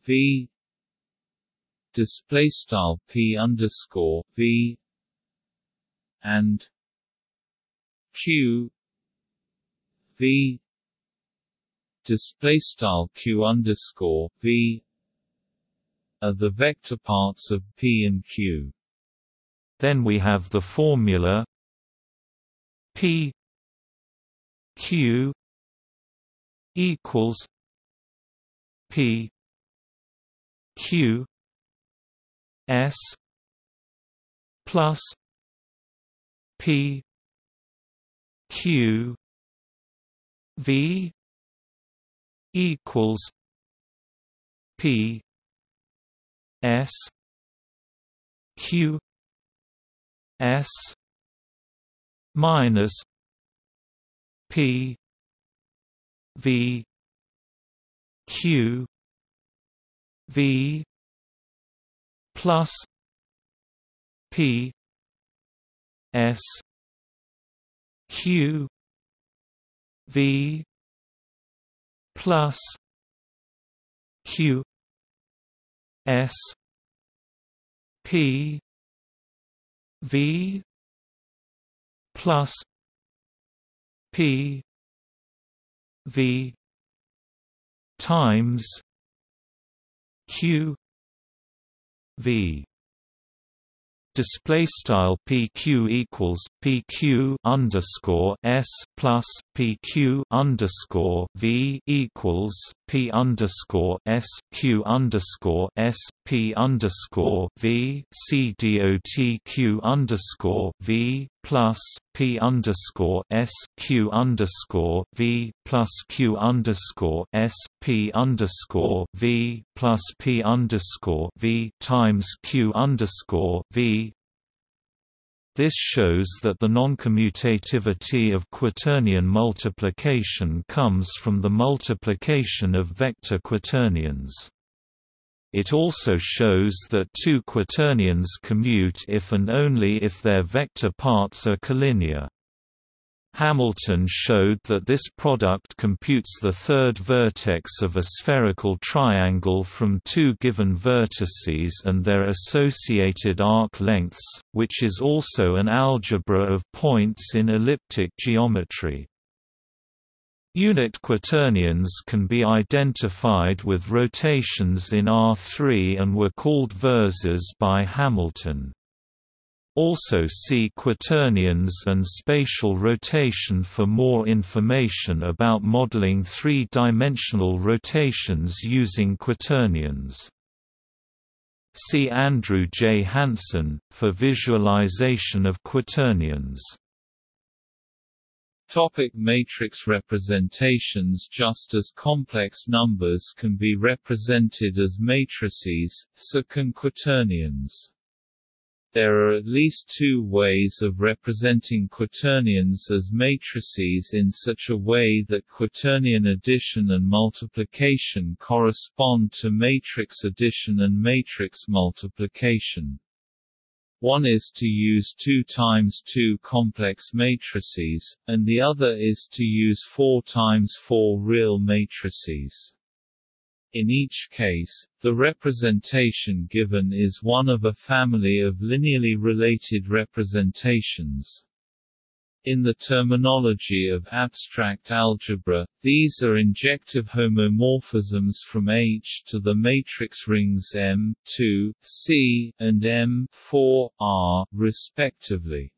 v. Display style p underscore v and q v display style q underscore v are the vector parts of p and q. Then we have the formula p q equals p q s plus P Q V equals P S Q S minus P V Q V plus P S Q V plus Q S P V plus P V times Q V display style PQ equals PQ underscore S plus PQ underscore V equals P underscore S Q underscore S P underscore V C dot Q underscore V plus P underscore S Q underscore V plus Q underscore S P underscore V plus P underscore V times Q underscore V This shows that the noncommutativity of quaternion multiplication comes from the multiplication of vector quaternions. It also shows that two quaternions commute if and only if their vector parts are collinear. Hamilton showed that this product computes the third vertex of a spherical triangle from two given vertices and their associated arc lengths, which is also an algebra of points in elliptic geometry. Unit quaternions can be identified with rotations in R3 and were called versors by Hamilton. Also see quaternions and spatial rotation for more information about modeling three-dimensional rotations using quaternions. See Andrew J. Hanson, for visualization of quaternions. Topic matrix representations Just as complex numbers can be represented as matrices, so can quaternions. There are at least two ways of representing quaternions as matrices in such a way that quaternion addition and multiplication correspond to matrix addition and matrix multiplication. One is to use 2 times 2 complex matrices, and the other is to use 4 times 4 real matrices. In each case, the representation given is one of a family of linearly related representations. In the terminology of abstract algebra, these are injective homomorphisms from H to the matrix rings M 2, C, and M 4, R, respectively.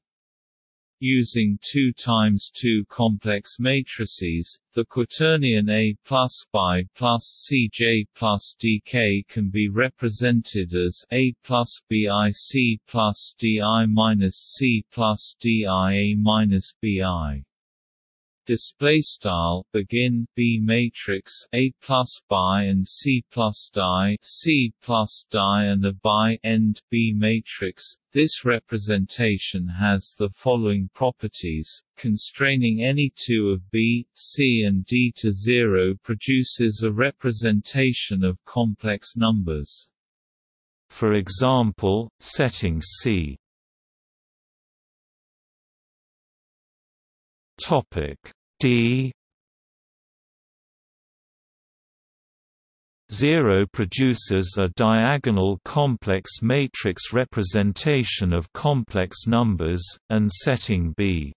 Using 2 times 2 complex matrices, the quaternion A plus by plus Cj plus dk can be represented as A plus bic plus di minus C plus dia minus bi display style begin B matrix A plus by and C plus die C plus die and a by end B matrix. This representation has the following properties: constraining any two of B, C, and D to zero produces a representation of complex numbers. For example, setting C Topic D 0 produces a diagonal complex matrix representation of complex numbers, and setting B.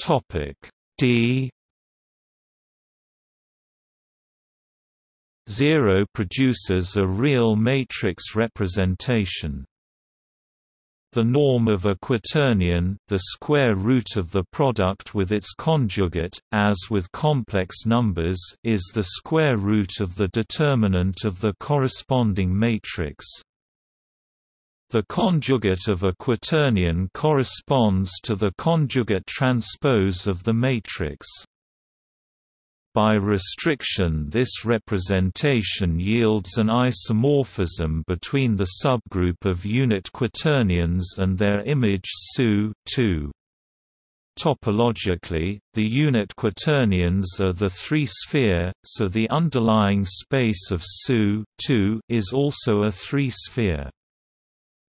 Topic D 0 produces a real matrix representation. The norm of a quaternion the square root of the product with its conjugate, as with complex numbers is the square root of the determinant of the corresponding matrix. The conjugate of a quaternion corresponds to the conjugate transpose of the matrix. By restriction this representation yields an isomorphism between the subgroup of unit quaternions and their image SU 2. Topologically, the unit quaternions are the three-sphere, so the underlying space of SU is also a three-sphere.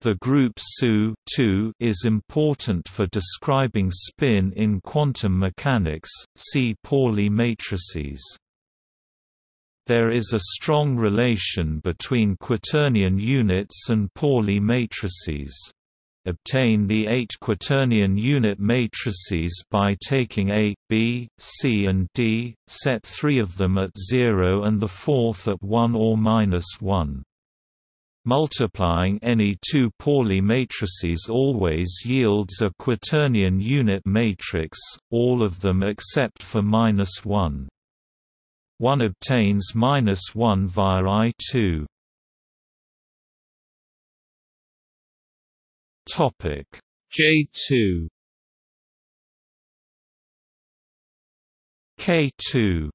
The group SU is important for describing spin in quantum mechanics, see Pauli matrices. There is a strong relation between quaternion units and Pauli matrices. Obtain the eight quaternion unit matrices by taking A, B, C and D, set three of them at 0 and the fourth at 1 or minus 1. Multiplying any two Pauli matrices always yields a quaternion unit matrix, all of them except for minus 1. One obtains minus 1 via I2. Topic J2 K2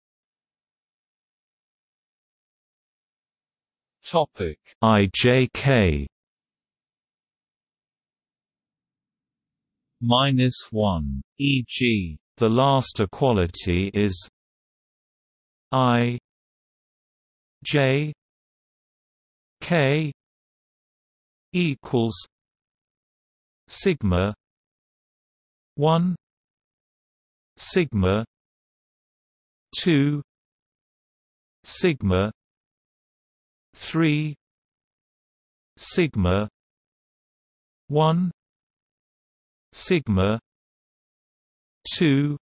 Topic IJK minus one, e.g. The last equality is I J K equals sigma one sigma two sigma three sigma one sigma 2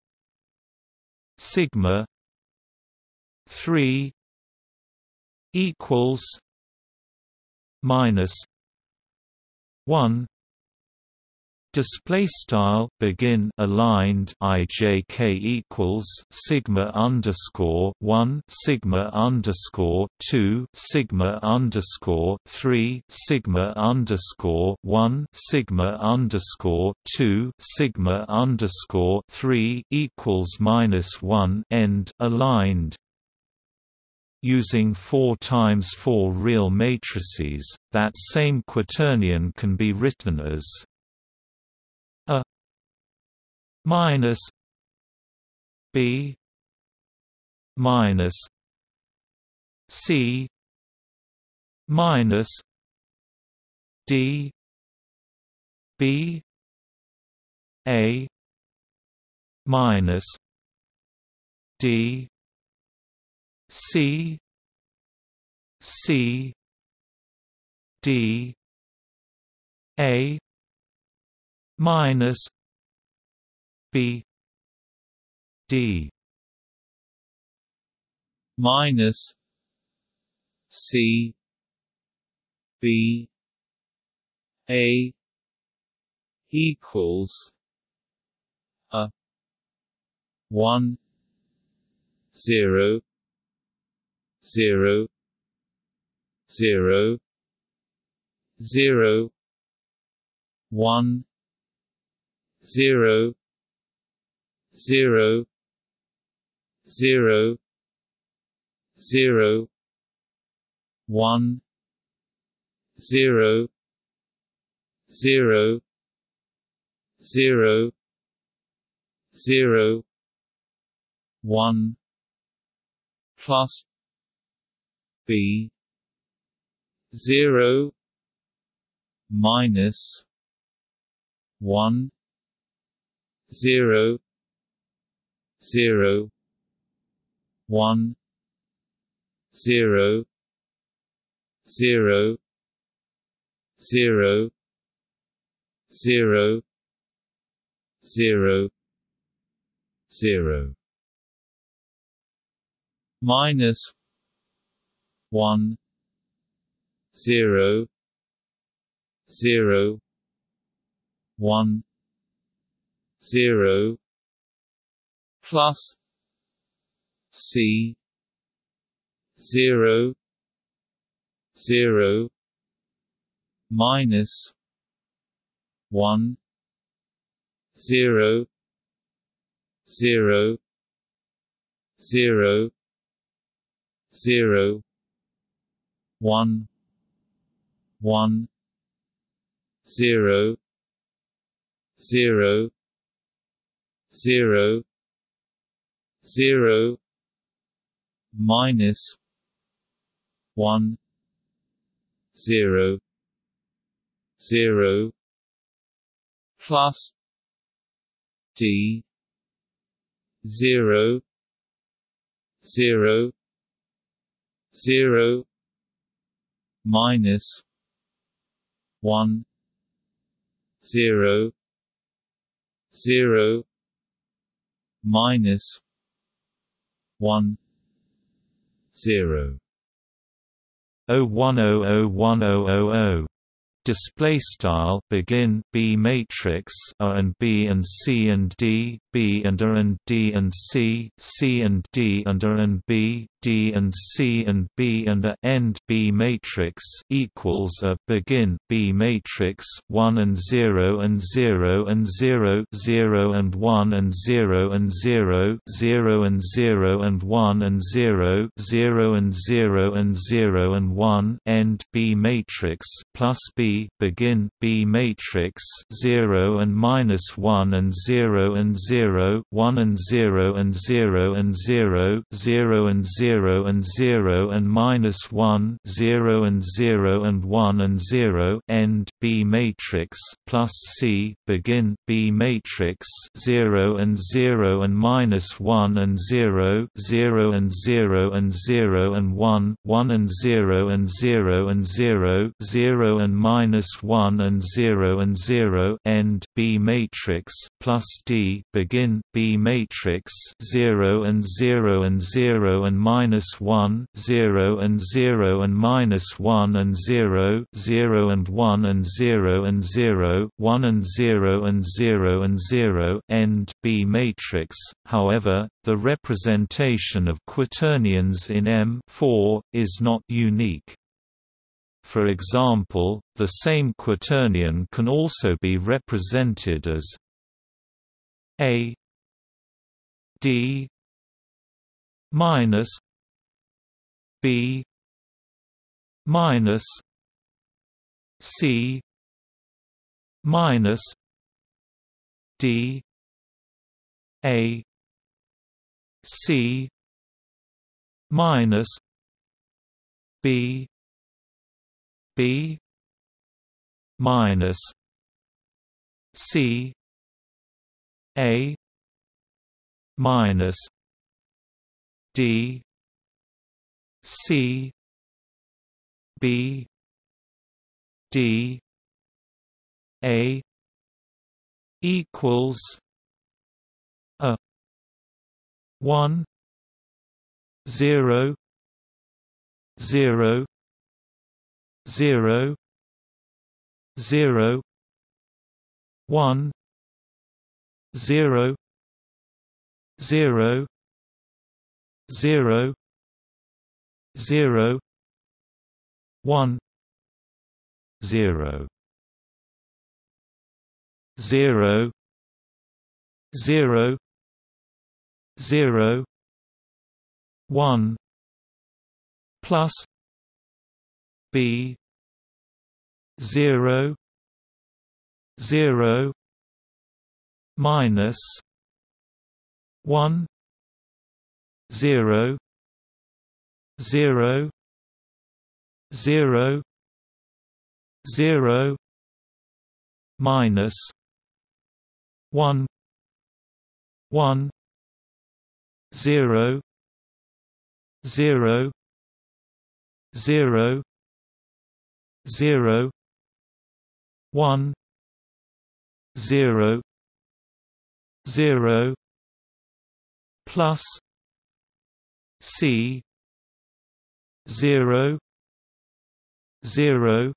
sigma 3 equals minus 1 Display style begin aligned IJK equals sigma underscore one sigma underscore two sigma underscore three sigma underscore one sigma underscore two sigma underscore three equals minus one end aligned. Using 4 times 4 real matrices, that same quaternion can be written as minus B minus C minus D B A minus D C C D A minus B D. Minus C. B. A. Equals a one zero zero zero zero one zero zero zero zero one zero zero zero zero one plus B zero minus one zero zero one zero zero zero zero zero zero. Minus one zero zero one zero plus C zero zero minus one zero zero zero zero one one zero zero zero zero minus one zero zero plus D zero zero zero minus one zero zero minus one zero. O one O O one O O O. Display style begin B matrix A and B and C and D B and A and D and C, C and D and A and B, D and C and B and A end B matrix equals a begin B matrix 1 and 0 and 0 and 0 0 and 1 and 0 and 0 0 and 0 and 1 and 0 0 and 0 and 0 and 1 end B matrix plus B begin B matrix 0 and minus 1 and 0 and 0 1 and 0 and 0 and 0 0 and 0 0 and 0 and minus 1 0 and 0 and 1 and 0 end B matrix plus C begin B matrix 0 and 0 and minus 1 and 0 0 and 0 and 0 and 1 1 and 0 and 0 and 0 0 and minus 1 and 0 and 0 end B matrix plus D begin B matrix 0 and 0 and 0 and minus 1, 0 and 0 and minus 1 and 0, 0 and 1 and 0 and 0, 1 and 0 and 0 and 0 end B matrix. However, the representation of quaternions in M4 is not unique. For example, the same quaternion can also be represented as A D minus B minus C minus D A C minus B B minus C A minus D C B D A equals a one zero zero zero zero one zero zero zero zero one zero zero zero zero one plus B zero zero minus one zero zero zero zero minus one one zero zero zero zero one zero zero plus C zero zero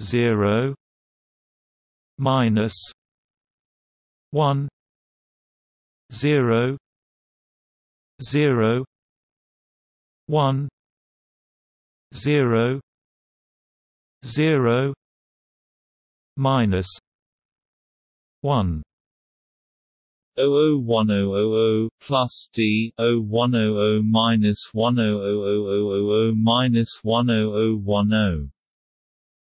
zero minus one zero zero one zero zero minus one 001000 plus D 0100 minus 100000 minus 10010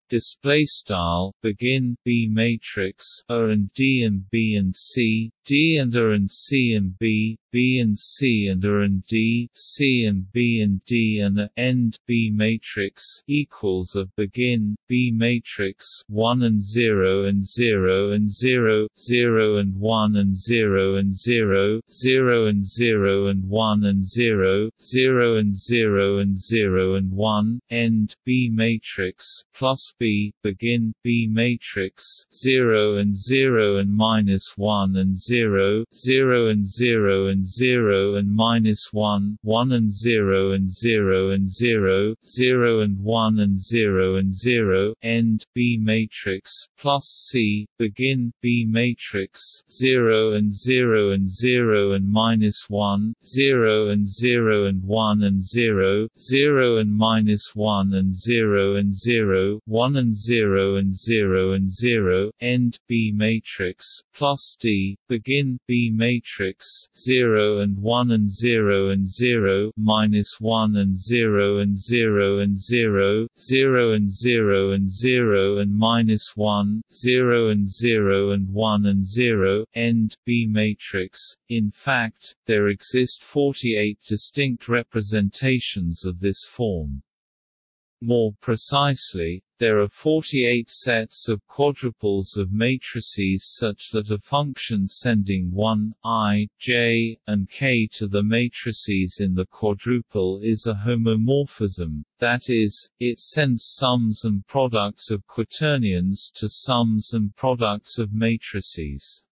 display style begin B matrix A and D and B and C D and A and C and B B and C and A and D C and B and D and A end B matrix equals of begin B matrix 1 and 0 and 0 and 0 0 and 1 and 0 and 0 0 and 0 and 1 and 0 0 and 0 and 0 and 1 end B matrix plus B begin B matrix 0 and 0 and minus 1 and 0 0 and 0 and and 0 and minus 1, 1 and 0 and 0 and 0, 0 and 1 and 0 and 0, end B matrix plus C, begin B matrix 0 and 0 and 0 and minus 1, 0 and 0 and 1 and 0, 0 and minus 1 and 0 and 0, 1 and 0 and 0 and 0, end B matrix plus D, begin B matrix 0 and 1 and 0 and 0, minus 1 and 0 and 0 and 0, 0 and 0 and 0 and minus 1, 0 and 0 and 1 and 0, end B matrix. In fact, there exist 48 distinct representations of this form. More precisely, there are 48 sets of quadruples of matrices such that a function sending 1, i, j, and k to the matrices in the quadruple is a homomorphism, that is, it sends sums and products of quaternions to sums and products of matrices.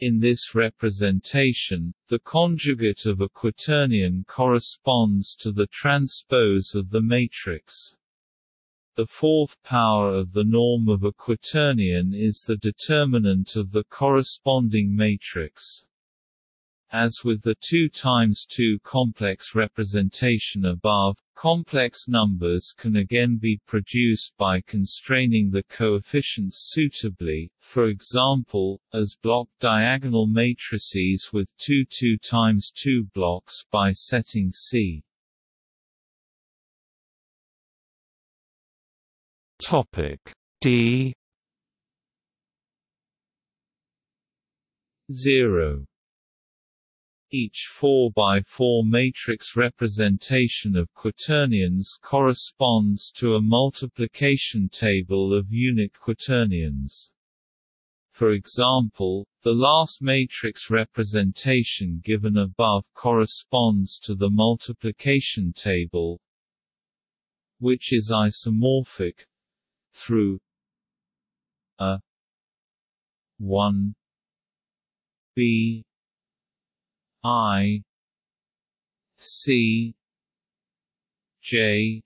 In this representation, the conjugate of a quaternion corresponds to the transpose of the matrix. The fourth power of the norm of a quaternion is the determinant of the corresponding matrix. As with the 2 times 2 complex representation above, complex numbers can again be produced by constraining the coefficients suitably, for example, as block diagonal matrices with two 2 times 2 blocks by setting C. Topic D 0 each 4 by 4 matrix representation of quaternions corresponds to a multiplication table of unit quaternions. For example, the last matrix representation given above corresponds to the multiplication table which is isomorphic through a 1 b i c j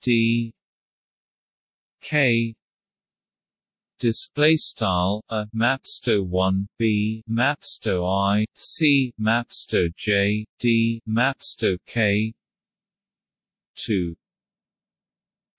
d k display style a mapsto 1 b mapsto i c mapsto j d mapsto k 2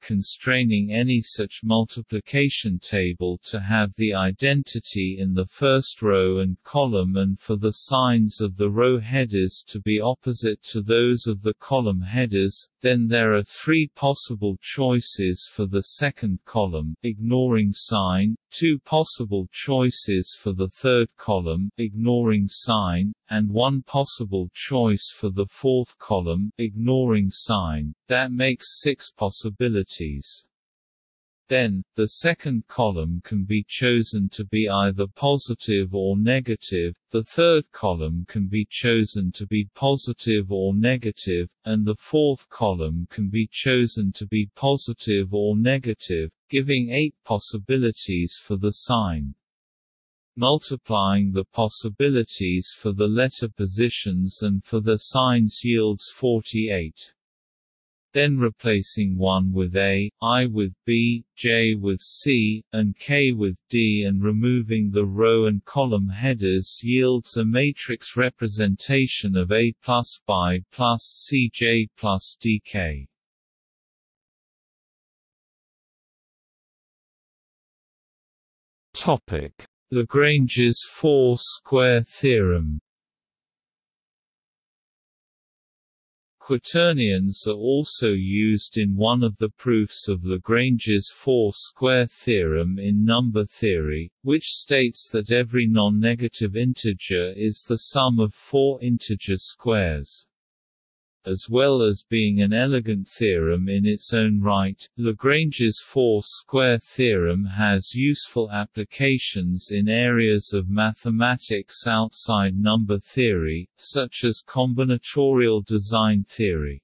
constraining any such multiplication table to have the identity in the first row and column and for the signs of the row headers to be opposite to those of the column headers, then there are three possible choices for the second column ignoring sign, two possible choices for the third column ignoring sign, and one possible choice for the fourth column ignoring sign, that makes six possibilities. Then, the second column can be chosen to be either positive or negative, the third column can be chosen to be positive or negative, and the fourth column can be chosen to be positive or negative, giving eight possibilities for the sign. Multiplying the possibilities for the letter positions and for the signs yields 48 then replacing 1 with A, I with B, J with C, and K with D and removing the row and column headers yields a matrix representation of A plus B plus CJ plus DK. Topic: Lagrange's four-square theorem Quaternions are also used in one of the proofs of Lagrange's four-square theorem in number theory, which states that every non-negative integer is the sum of four integer squares. As well as being an elegant theorem in its own right, Lagrange's four-square theorem has useful applications in areas of mathematics outside number theory, such as combinatorial design theory.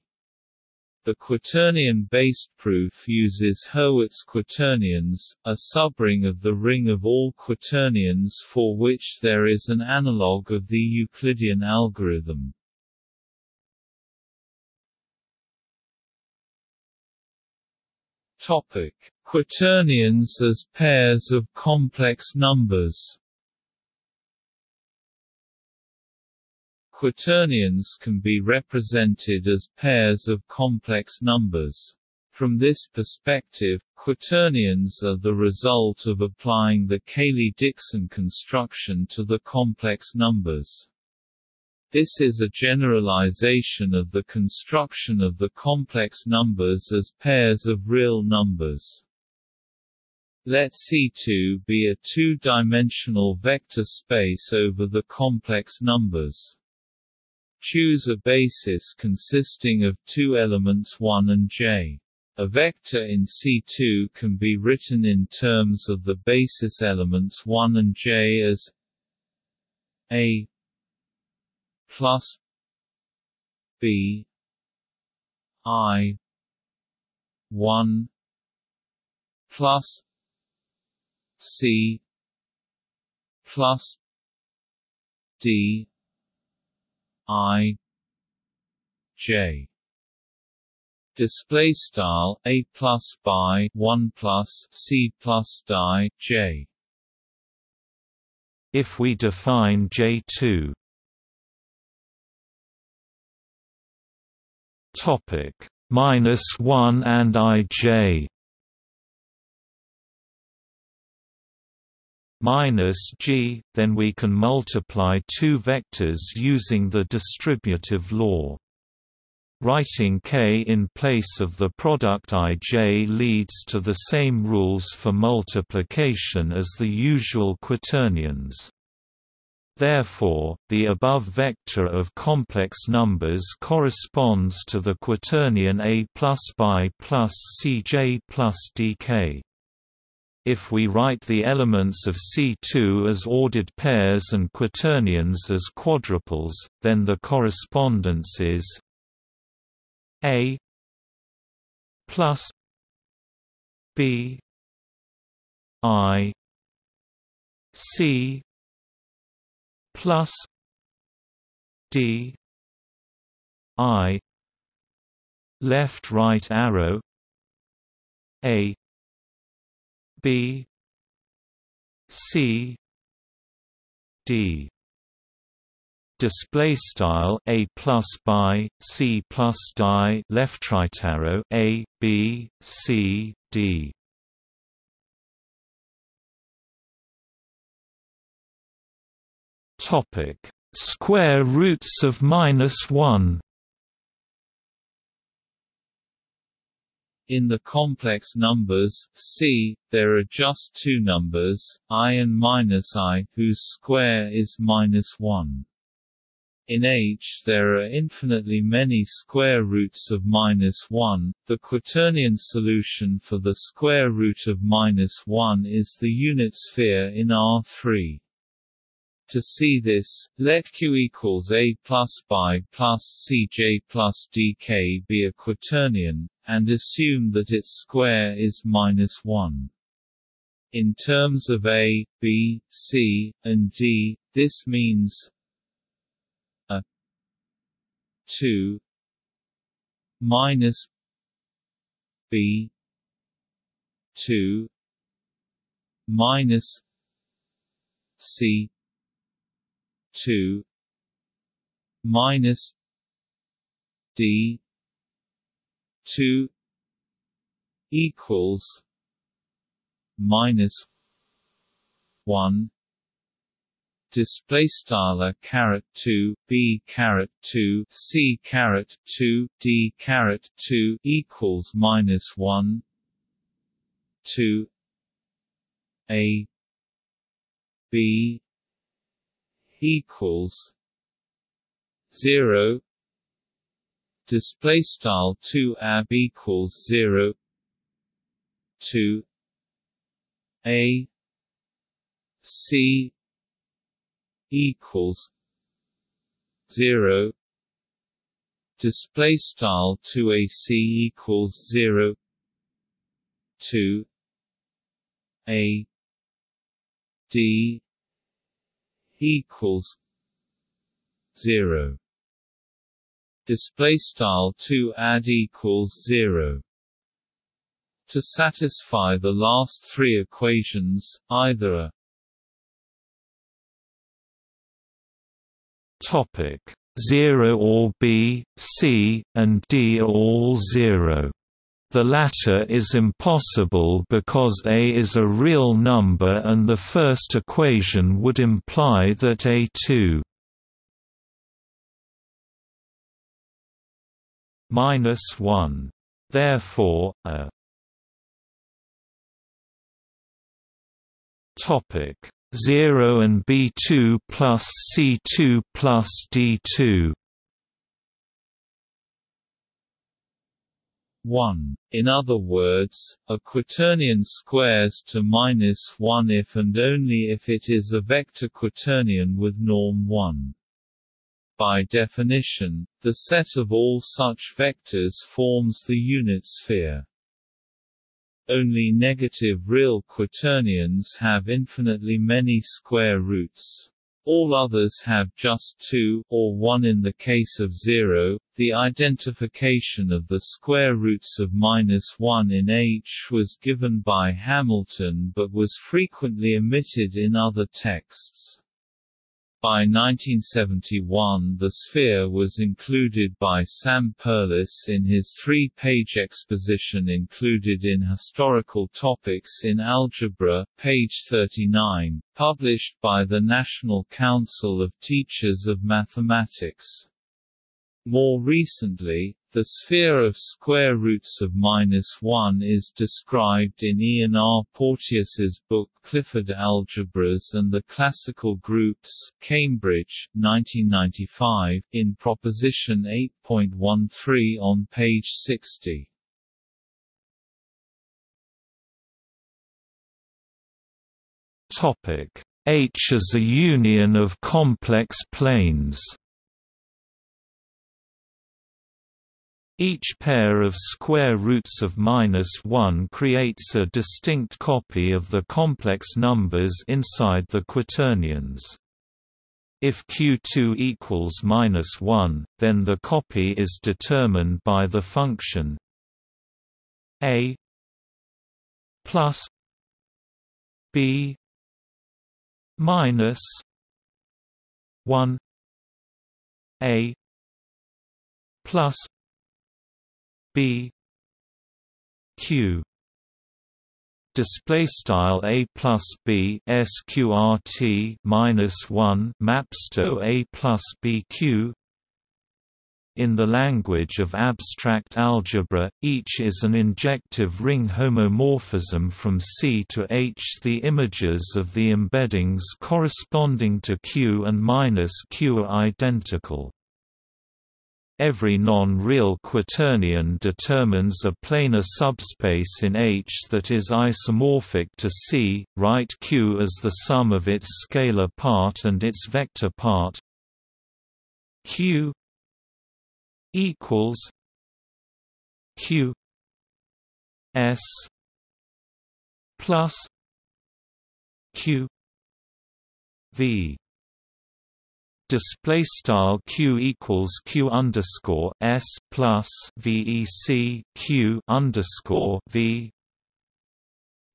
The quaternion-based proof uses Hurwitz quaternions, a subring of the ring of all quaternions for which there is an analog of the Euclidean algorithm. Topic: Quaternions as pairs of complex numbers. Quaternions can be represented as pairs of complex numbers. From this perspective, quaternions are the result of applying the Cayley-Dickson construction to the complex numbers. This is a generalization of the construction of the complex numbers as pairs of real numbers. Let C2 be a two-dimensional vector space over the complex numbers. Choose a basis consisting of two elements 1 and j. A vector in C2 can be written in terms of the basis elements 1 and j as a plus B I one plus C plus D I J. Display style a plus by 1 plus c plus die j. If we define j2 Topic minus one and ij minus g, then we can multiply two vectors using the distributive law. Writing k in place of the product ij leads to the same rules for multiplication as the usual quaternions. Therefore, the above vector of complex numbers corresponds to the quaternion A plus by plus Cj plus dk. If we write the elements of C2 as ordered pairs and quaternions as quadruples, then the correspondence is A plus B I C plus D I left right arrow A B C D. Display style a plus by c plus die left right arrow a b c d Topic: Square roots of minus one. In the complex numbers, C, there are just two numbers, i and minus i, whose square is minus 1. In H there are infinitely many square roots of minus 1. The quaternion solution for the square root of minus 1 is the unit sphere in R3. To see this, let Q equals A plus by plus Cj plus dk be a quaternion, and assume that its square is minus 1. In terms of A, B, C, and D, this means a 2 minus B 2 minus C two minus D two equals minus one. Display style caret 2 b caret 2 c caret 2 d caret 2 equals minus 1 2 a. B equals zero. Display style 2 ab equals 0 2 a. C equals 0 display style 2 ac equals 0 2 a. D equals 0 display style 2 add equals 0 to satisfy the last three equations either a topic 0 or b, c, and d are all 0. The latter is impossible because a is a real number and the first equation would imply that a2 minus 1. Therefore, a topic 0 and B2 plus C2 plus D2 1. In other words, a quaternion squares to minus 1 if and only if it is a vector quaternion with norm 1. By definition, the set of all such vectors forms the unit sphere. Only negative real quaternions have infinitely many square roots. All others have just two, or one in the case of zero. The identification of the square roots of minus 1 in H was given by Hamilton but was frequently omitted in other texts. By 1971 the sphere was included by Sam Perlis in his three-page exposition included in Historical Topics in Algebra, page 39, published by the National Council of Teachers of Mathematics. More recently, the sphere of square roots of minus 1 is described in Ian R. Porteous's book Clifford Algebras and the Classical Groups Cambridge, 1995, in Proposition 8.13 on page 60. H is a union of complex planes Each pair of square roots of minus 1 creates a distinct copy of the complex numbers inside the quaternions. If Q2 equals minus 1, then the copy is determined by the function a plus b minus 1 a plus b q display style a plus b sqrt minus 1 maps to a plus b q in the language of abstract algebra, each is an injective ring homomorphism from C to H. The images of the embeddings corresponding to Q and minus Q are identical. Every non-real quaternion determines a planar subspace in H that is isomorphic to C. Write Q as the sum of its scalar part and its vector part. Q equals Q S plus Q V display style q equals q underscore s plus vec q underscore v.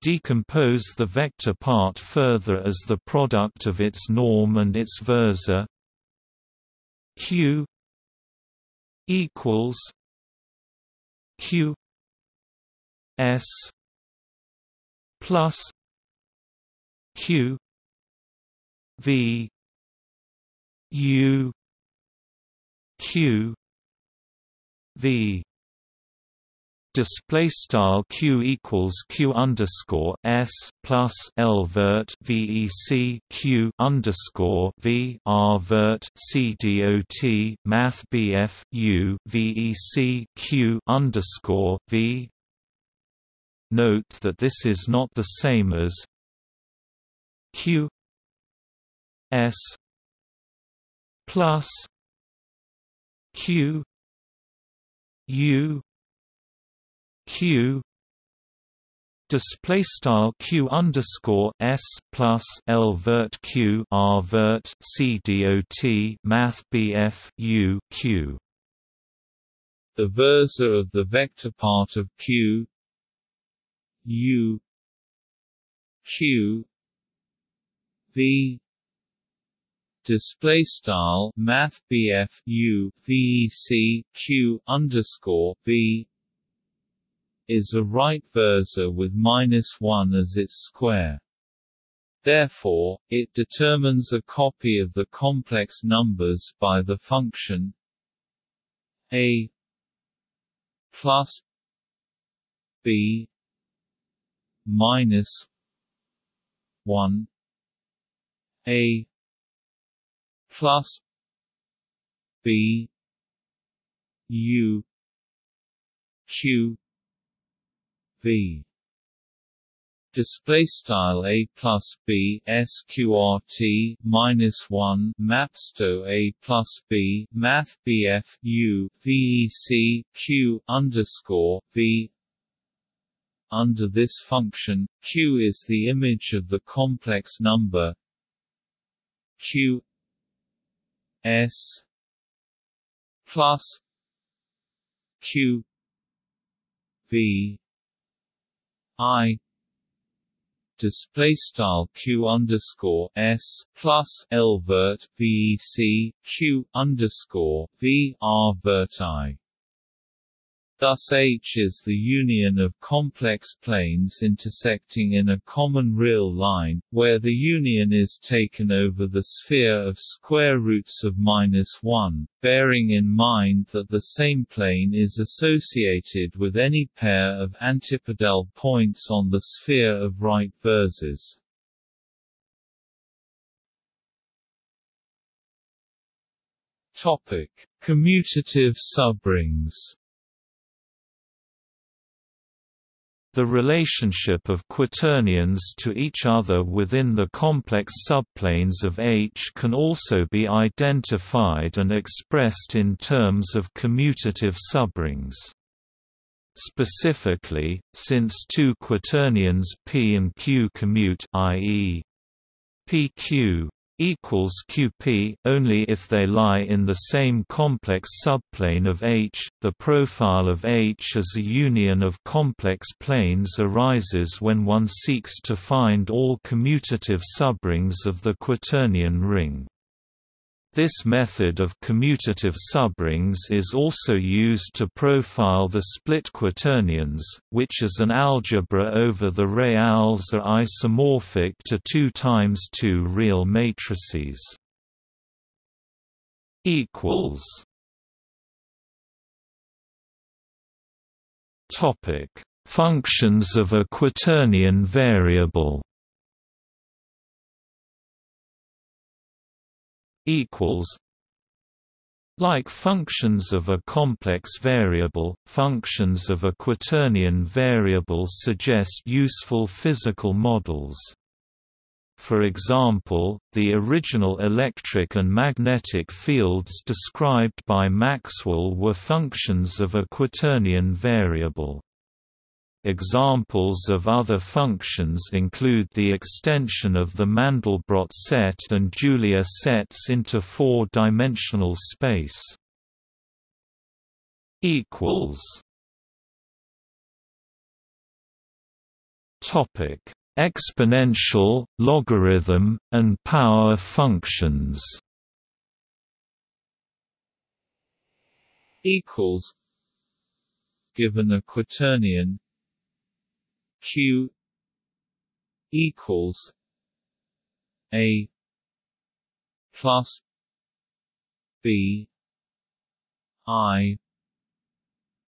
Decompose the vector part further as the product of its norm and its versor. q equals q s plus q v U Q V display style q equals q underscore s plus l vert vec q underscore v r vert c dot math bf u vec q underscore v. Note that this is not the same as q s plus q u q display style q underscore s plus l vert q r vert c dot math bf u q. The versor of the vector part of q u q v display style math bf u vec q underscore is a right versor with minus 1 as its square. Therefore, it determines a copy of the complex numbers by the function a plus b minus 1 a plus b u q v. Display style a plus b sqrt minus one mapsto a plus b math bf u vec q underscore v. Under this function q is the image of the complex number q s plus q v I display style q underscore s plus l vert vec q underscore v r vert i Thus H is the union of complex planes intersecting in a common real line, where the union is taken over the sphere of square roots of minus 1, bearing in mind that the same plane is associated with any pair of antipodal points on the sphere of right versors. Topic: Commutative subrings The relationship of quaternions to each other within the complex subplanes of H can also be identified and expressed in terms of commutative subrings. Specifically, since two quaternions P and Q commute i.e. PQ equals QP only if they lie in the same complex subplane of H. The profile of H as a union of complex planes arises when one seeks to find all commutative subrings of the quaternion ring. This method of commutative subrings is also used to profile the split quaternions, which as an algebra over the reals are isomorphic to 2 times 2 real matrices. equals. Topic: Functions of a quaternion variable equals like functions of a complex variable, functions of a quaternion variable suggest useful physical models. For example, the original electric and magnetic fields described by Maxwell were functions of a quaternion variable. Examples of other functions include the extension of the Mandelbrot set and Julia sets into four-dimensional space. equals Topic: Exponential, logarithm, and power functions. Equals. Given a quaternion, q equals a plus b i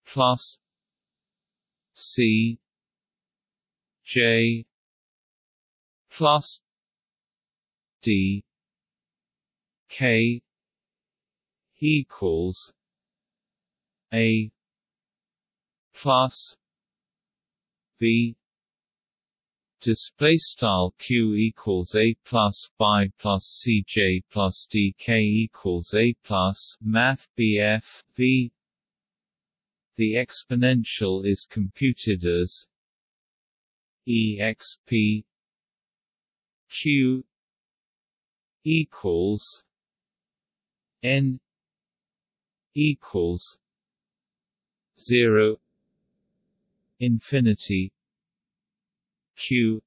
plus c j plus d k equals a plus v. Display style q equals a plus by plus cj plus dk equals a plus math bf v. The exponential is computed as exp q equals n equals 0 infinity q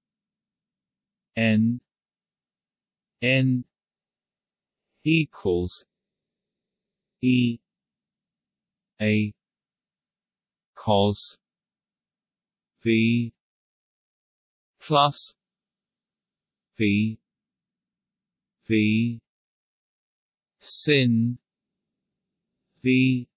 n n equals e a cos v plus v v sin v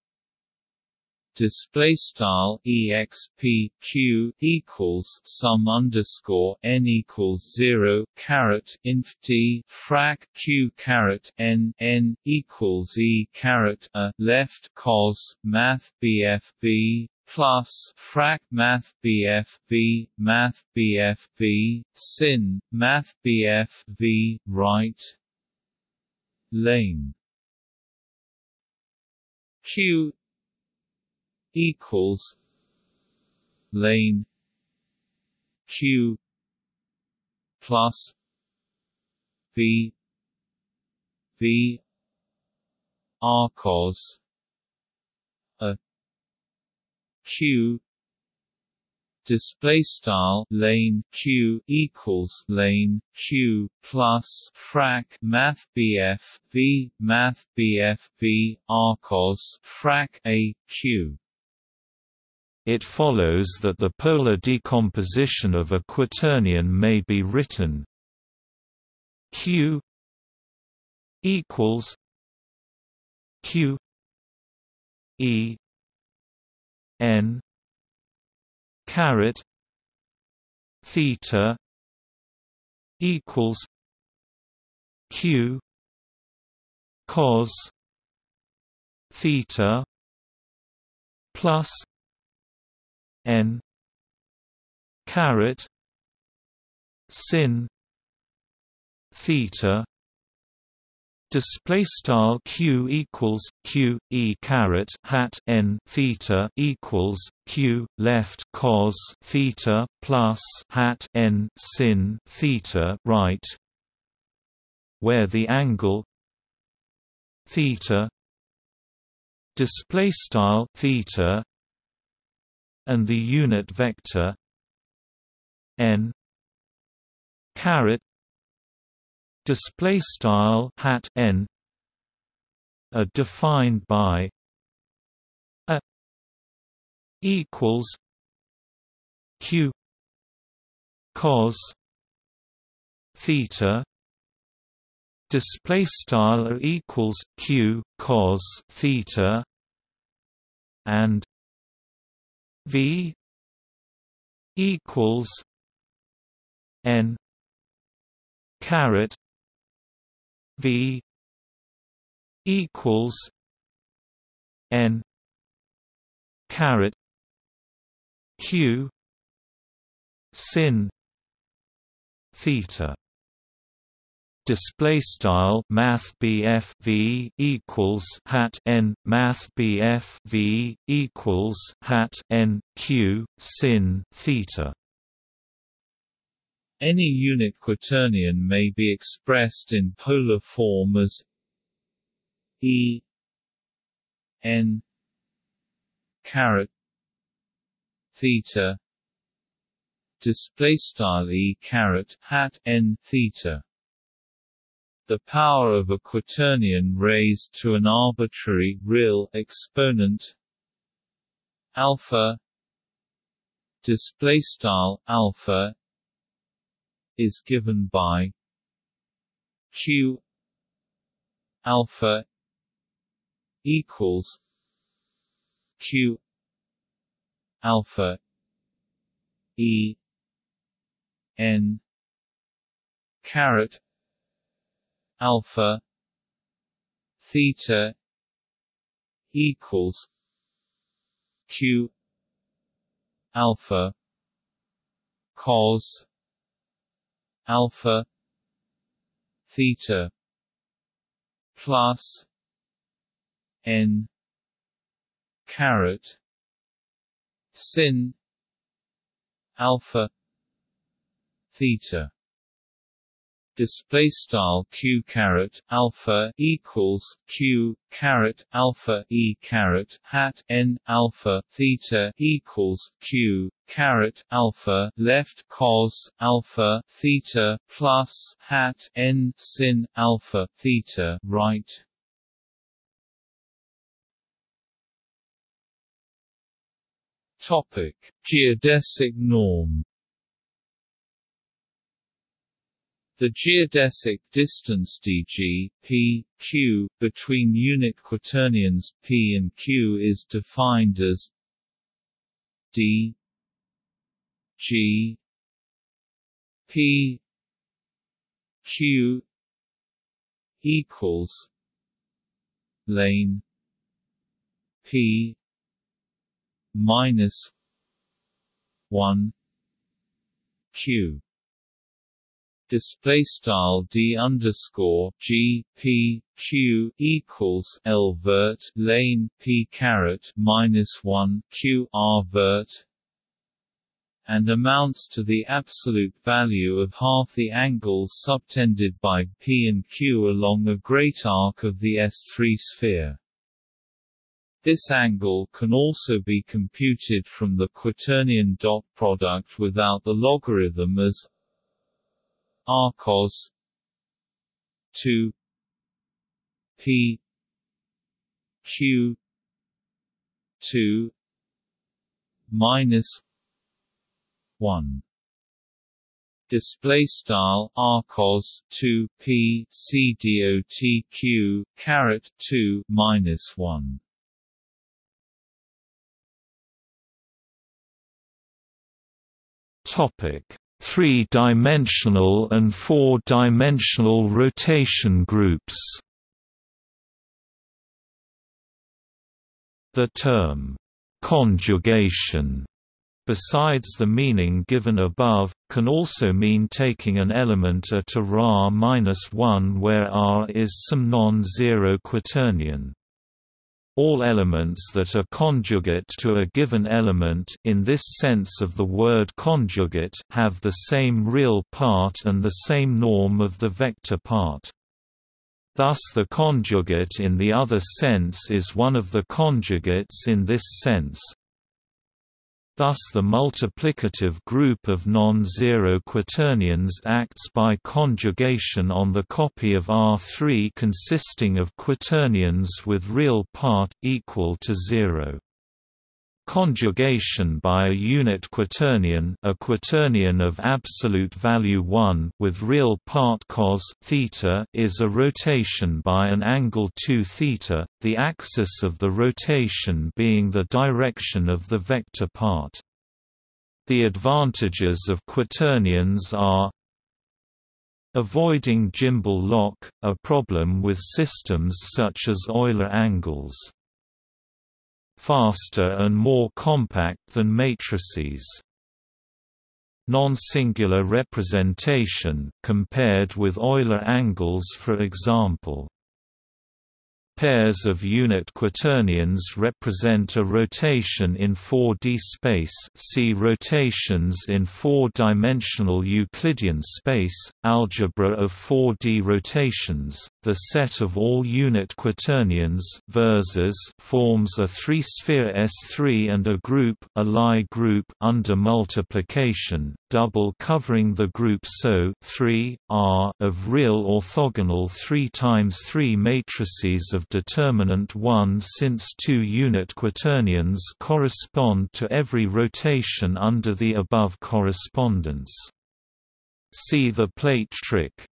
display style exp q equals sum underscore n equals zero caret inf d frac q caret n n equals e caret a left cos math bf v plus frac math bf v math bf v sin math bf v right lane. Q equals lane q plus v v arcos a q. Display style lane q equals lane q plus frac math bf v math bf v arcos frac a q it follows that the polar decomposition of a quaternion may be written q equals q e n caret theta equals q cos theta plus n. Caret sin. Theta. Display style q equals q e caret hat n theta equals q left cos theta plus hat n sin theta right. Where the angle theta display style theta and the unit vector n caret display style hat n are defined by a equals q cos theta display style equals q cos theta and V equals N caret V equals N caret Q sin theta display style math BF V equals hat n math BF V equals hat n Q sin theta. Any unit quaternion may be expressed in polar form as E n caret theta display style E caret hat n theta the power of a quaternion raised to an arbitrary real exponent alpha display style alpha is given by q alpha equals q alpha e n caret alpha theta equals q alpha cos alpha theta plus n caret sin alpha theta display style q caret alpha equals q caret alpha e caret hat n alpha theta equals q caret alpha left cos alpha theta plus hat n sin alpha theta right. Topic geodesic norm The geodesic distance dg p, q, between unit quaternions p and q is defined as d g p q equals lane p minus 1 q display style d underscore g p q equals l vert lane p caret minus one q r vert and amounts to the absolute value of half the angle subtended by p and q along a great arc of the S3 sphere. This angle can also be computed from the quaternion dot product without the logarithm as r cos 2 p. Q. 2 minus 1 display style r cos 2 p c dot q caret 2 minus 1 topic three-dimensional and four-dimensional rotation groups. The term, conjugation, besides the meaning given above, can also mean taking an element at a Ra-1 where R is some non-zero quaternion. All elements that are conjugate to a given element in this sense of the word conjugate have the same real part and the same norm of the vector part. Thus the conjugate in the other sense is one of the conjugates in this sense. Thus the multiplicative group of non-zero quaternions acts by conjugation on the copy of R3 consisting of quaternions with real part, equal to zero. Conjugation by a unit quaternion, a quaternion of absolute value 1 with real part cos theta is a rotation by an angle 2 theta, the axis of the rotation being the direction of the vector part. The advantages of quaternions are Avoiding gimbal lock, a problem with systems such as Euler angles faster and more compact than matrices. Non-singular representation, compared with Euler angles for example. Pairs of unit quaternions represent a rotation in 4D space see rotations in four-dimensional Euclidean space, algebra of 4D rotations. The set of all unit quaternions forms a three-sphere S3 and a group, a Lie group under multiplication, double covering the group SO 3, R of real orthogonal 3 times 3 matrices of determinant 1 since two unit quaternions correspond to every rotation under the above correspondence. See the plate trick.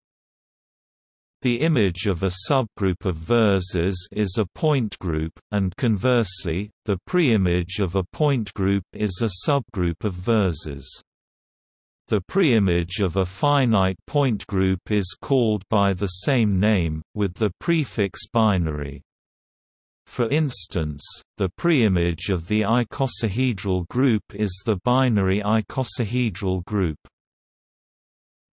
The image of a subgroup of versors is a point group, and conversely, the preimage of a point group is a subgroup of versors. The preimage of a finite point group is called by the same name, with the prefix binary. For instance, the preimage of the icosahedral group is the binary icosahedral group.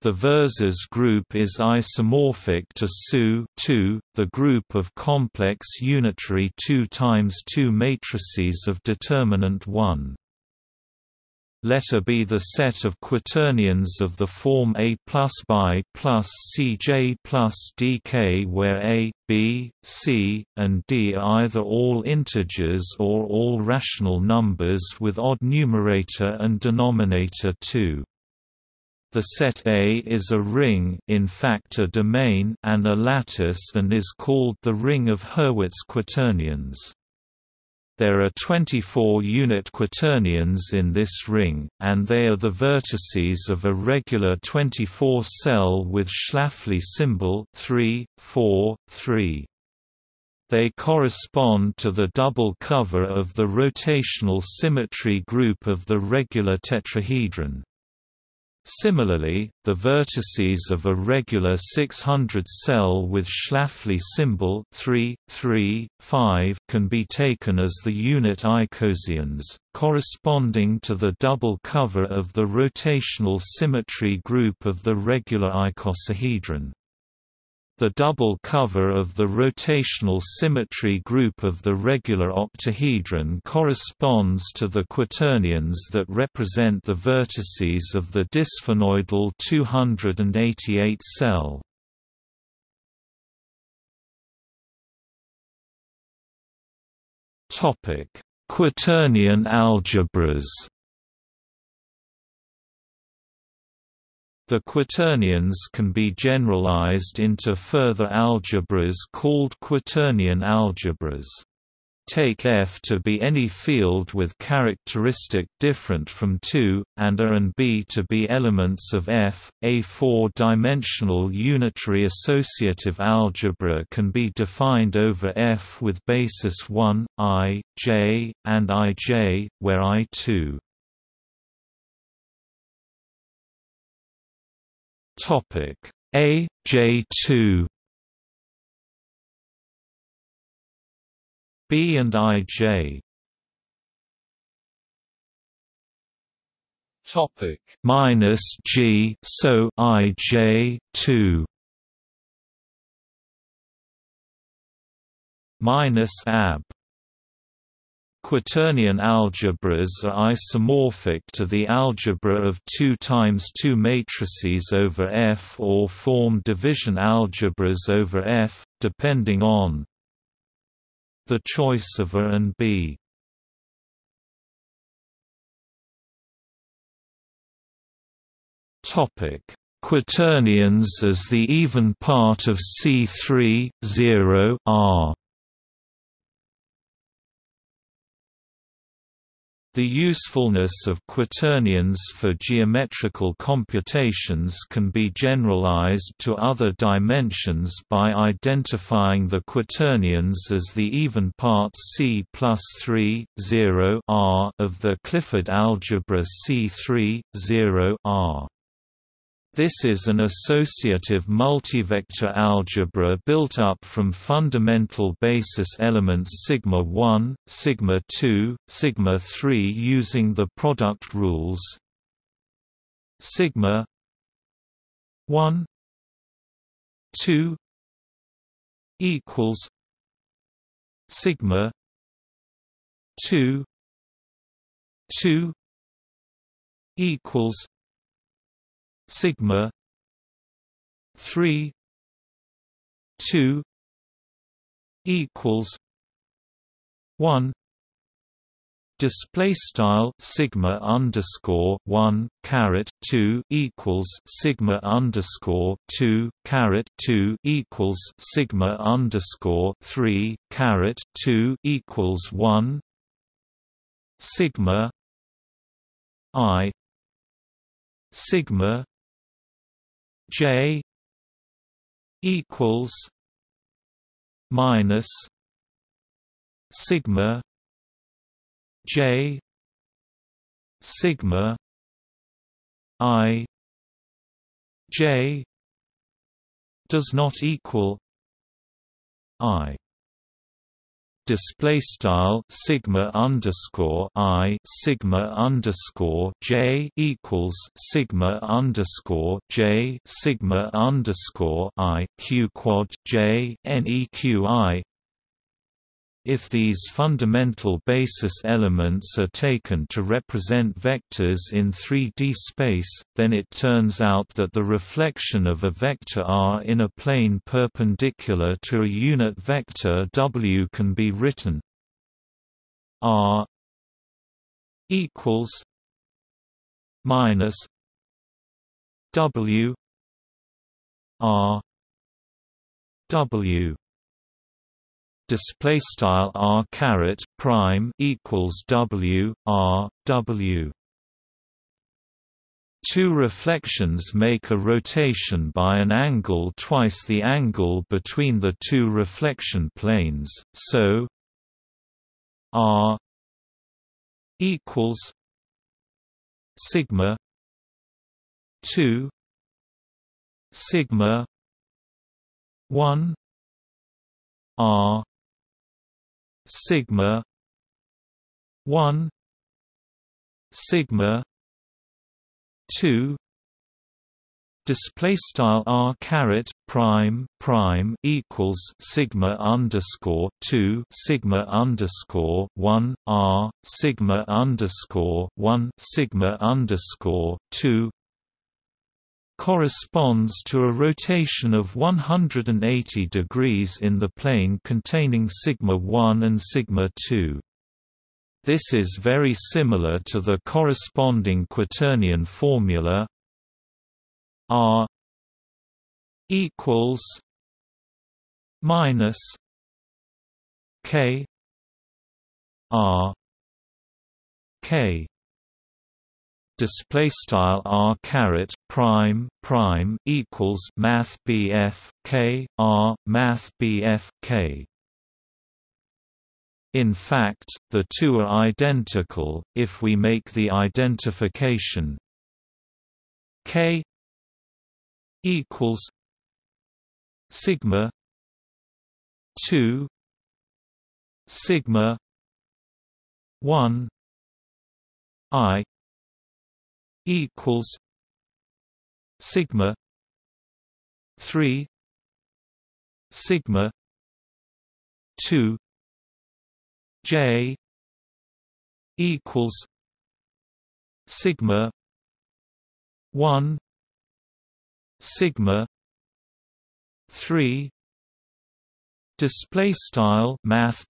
The versors group is isomorphic to SU the group of complex unitary 2 times 2 matrices of determinant 1. Let A be the set of quaternions of the form A plus by plus Cj plus dk where A, B, C, and D are either all integers or all rational numbers with odd numerator and denominator too. The set A is a ring in fact a domain and a lattice and is called the ring of Hurwitz quaternions. There are 24 unit quaternions in this ring, and they are the vertices of a regular 24-cell with Schläfli symbol 3, 4, 3. They correspond to the double cover of the rotational symmetry group of the regular tetrahedron. Similarly, the vertices of a regular 600 cell with Schläfli symbol 3, 3, 5 can be taken as the unit icosians, corresponding to the double cover of the rotational symmetry group of the regular icosahedron. The double cover of the rotational symmetry group of the regular octahedron corresponds to the quaternions that represent the vertices of the dysphenoidal 288 cell. Quaternion algebras The quaternions can be generalized into further algebras called quaternion algebras. Take F to be any field with characteristic different from 2, and A and B to be elements of F. A four-dimensional unitary associative algebra can be defined over F with basis 1, i, j, and ij, where i2 Topic. A J two. B and I J. Topic. Minus G so I J two. Minus AB Quaternion algebras are isomorphic to the algebra of 2 times 2 matrices over F or form division algebras over F, depending on the choice of A and B. Quaternions as the even part of C3, 0 R The usefulness of quaternions for geometrical computations can be generalized to other dimensions by identifying the quaternions as the even parts C plus 3, 0 R of the Clifford algebra C3, 0 R. This is an associative multivector algebra built up from fundamental basis elements sigma 1, sigma 2, sigma 3 using the product rules. Sigma 1 2 equals sigma 2 2 equals sigma 3 2 equals 1 display style sigma underscore 1 caret 2 equals sigma underscore 2 caret 2 equals sigma underscore 3 caret 2 equals 1 sigma i sigma J equals minus sigma J sigma I J does not equal I display style sigma underscore i sigma underscore j equals sigma underscore j sigma underscore i q quad j neq i If these fundamental basis elements are taken to represent vectors in 3D space, then it turns out that the reflection of a vector r in a plane perpendicular to a unit vector w can be written r equals minus w r w display style r caret prime equals w r w. Two reflections make a rotation by an angle twice the angle between the two reflection planes, so r equals sigma 2 sigma 1 r sigma 1 sigma 2 display style r caret prime prime equals sigma underscore 2 sigma underscore 1 r sigma underscore 1 sigma underscore 2 corresponds to a rotation of 180 degrees in the plane containing sigma 1 and sigma 2. This is very similar to the corresponding quaternion formula R equals minus K R K display style r caret prime prime equals math bf k r math bf k. In fact the two are identical if we make the identification k equals sigma 2 sigma 1 i equals sigma 3 sigma 2 j equals sigma 1 sigma 3 Display style Math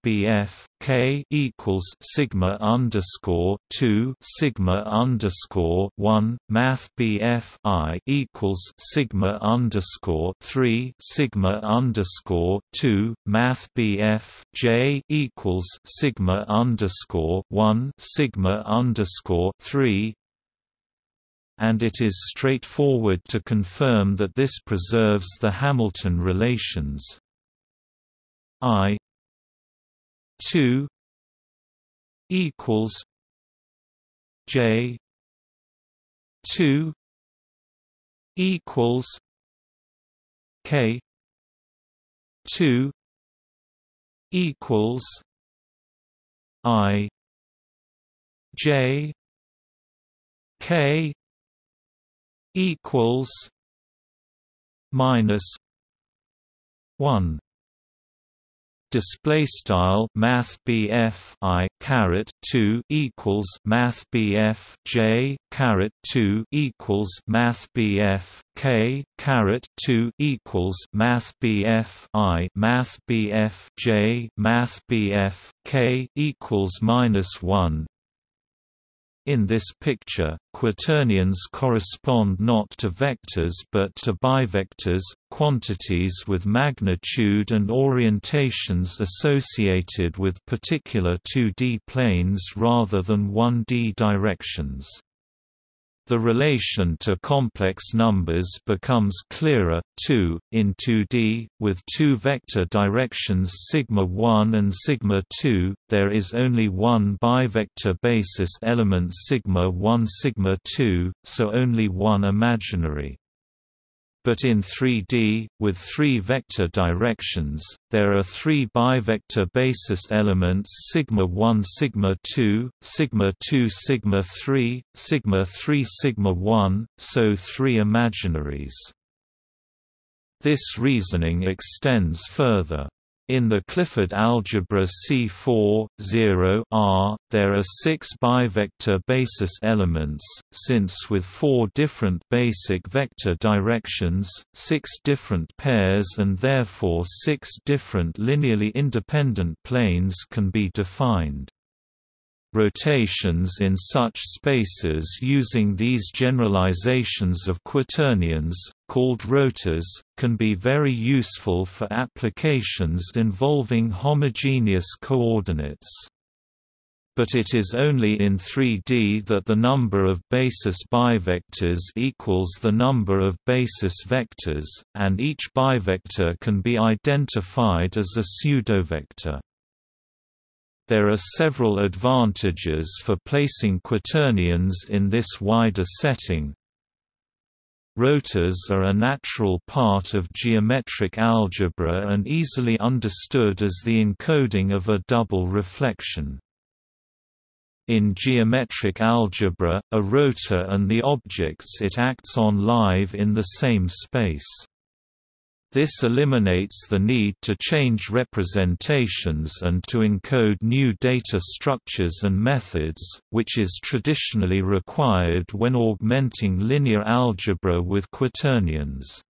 K equals Sigma underscore two Sigma underscore one Math I equals Sigma underscore three Sigma underscore two Math J equals Sigma underscore one Sigma underscore three and it is straightforward to confirm that this preserves the Hamilton relations. I two equals J two equals K two equals I J K equals minus one display style math BF I caret 2 equals math BF J caret 2 equals math BF K caret 2 equals math BF I math BF J math BF K equals minus 1 in this picture, quaternions correspond not to vectors but to bivectors, quantities with magnitude and orientations associated with particular 2D planes rather than 1D directions. The relation to complex numbers becomes clearer, too, in 2D, with two vector directions sigma1 and sigma2, there is only one bivector basis element sigma1 sigma2, so only one imaginary but in 3D, with three vector directions, there are three bivector basis elements sigma 1 sigma 2, sigma 2 sigma 3, sigma 3 sigma 1, so three imaginaries. This reasoning extends further. In the Clifford algebra C4, 0 R, there are six bivector basis elements, since with four different basic vector directions, six different pairs and therefore six different linearly independent planes can be defined. Rotations in such spaces using these generalizations of quaternions, called rotors, can be very useful for applications involving homogeneous coordinates. But it is only in 3D that the number of basis bivectors equals the number of basis vectors, and each bivector can be identified as a pseudovector. There are several advantages for placing quaternions in this wider setting. Rotors are a natural part of geometric algebra and easily understood as the encoding of a double reflection. In geometric algebra, a rotor and the objects it acts on live in the same space. This eliminates the need to change representations and to encode new data structures and methods, which is traditionally required when augmenting linear algebra with quaternions.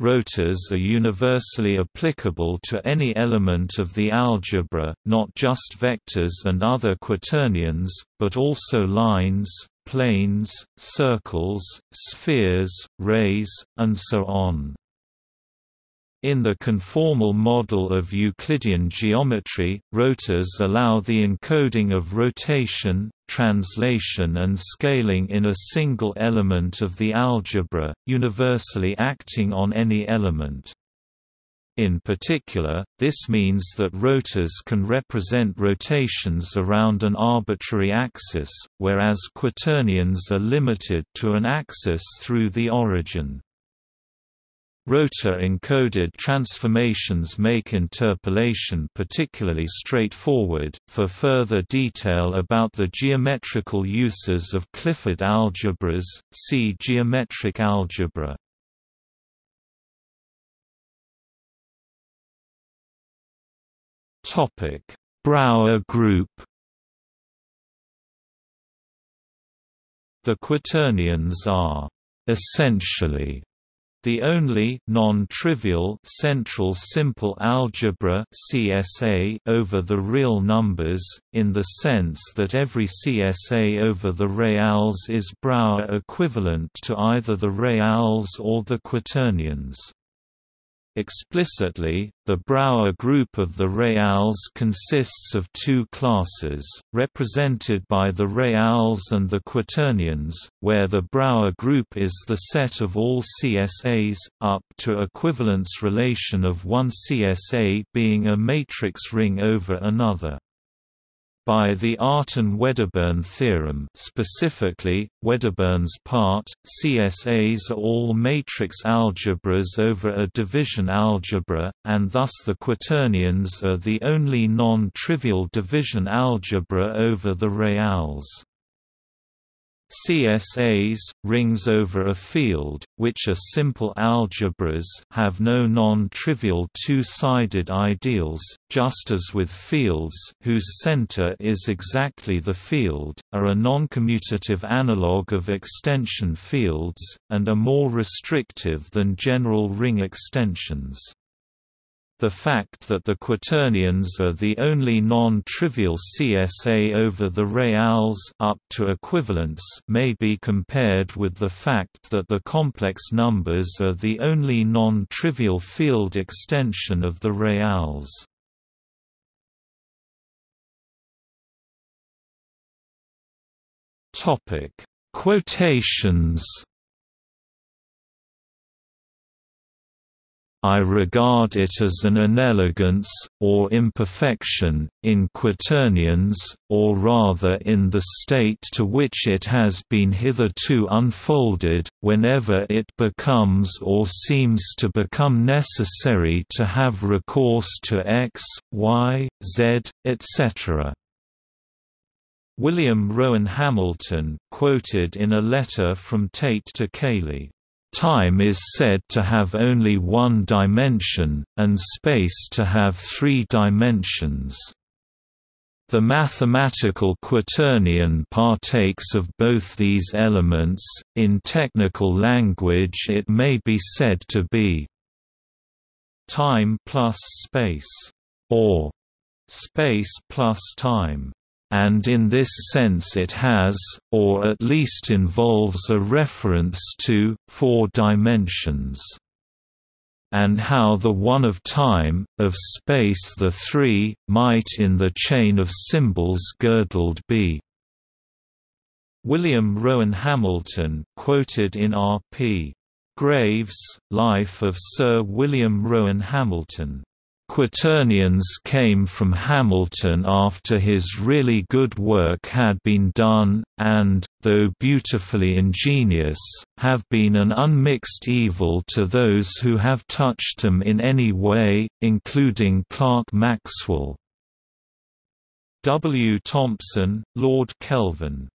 Rotors are universally applicable to any element of the algebra, not just vectors and other quaternions, but also lines, planes, circles, spheres, rays, and so on. In the conformal model of Euclidean geometry, rotors allow the encoding of rotation, translation and scaling in a single element of the algebra, universally acting on any element. In particular, this means that rotors can represent rotations around an arbitrary axis, whereas quaternions are limited to an axis through the origin. Rotor-encoded transformations make interpolation particularly straightforward. For further detail about the geometrical uses of Clifford algebras, see geometric algebra. Topic: Brauer group. The quaternions are essentially the only non-trivial central simple algebra CSA over the real numbers, in the sense that every CSA over the reals is Brauer equivalent to either the reals or the quaternions. Explicitly, the Brauer group of the reals consists of two classes, represented by the reals and the quaternions, where the Brauer group is the set of all CSAs, up to equivalence relation of one CSA being a matrix ring over another. By the Artin-Wedderburn theorem specifically, Wedderburn's part, CSAs are all matrix algebras over a division algebra, and thus the quaternions are the only non-trivial division algebra over the reals. CSAs, rings over a field, which are simple algebras have no non-trivial two-sided ideals, just as with fields whose center is exactly the field, are a non-commutative analog of extension fields, and are more restrictive than general ring extensions. The fact that the quaternions are the only non-trivial CSA over the reals up to equivalence may be compared with the fact that the complex numbers are the only non-trivial field extension of the reals. Topic: Quotations I regard it as an inelegance, or imperfection, in quaternions, or rather in the state to which it has been hitherto unfolded, whenever it becomes or seems to become necessary to have recourse to x, y, z, etc. William Rowan Hamilton, quoted in a letter from Tait to Cayley Time is said to have only one dimension, and space to have three dimensions. The mathematical quaternion partakes of both these elements, in technical language it may be said to be time plus space, or space plus time and in this sense it has, or at least involves a reference to, four dimensions. And how the one of time, of space the three, might in the chain of symbols girdled be. William Rowan Hamilton quoted in R.P. Graves, Life of Sir William Rowan Hamilton Quaternions came from Hamilton after his really good work had been done, and, though beautifully ingenious, have been an unmixed evil to those who have touched them in any way, including Clerk Maxwell. W. Thomson, Lord Kelvin.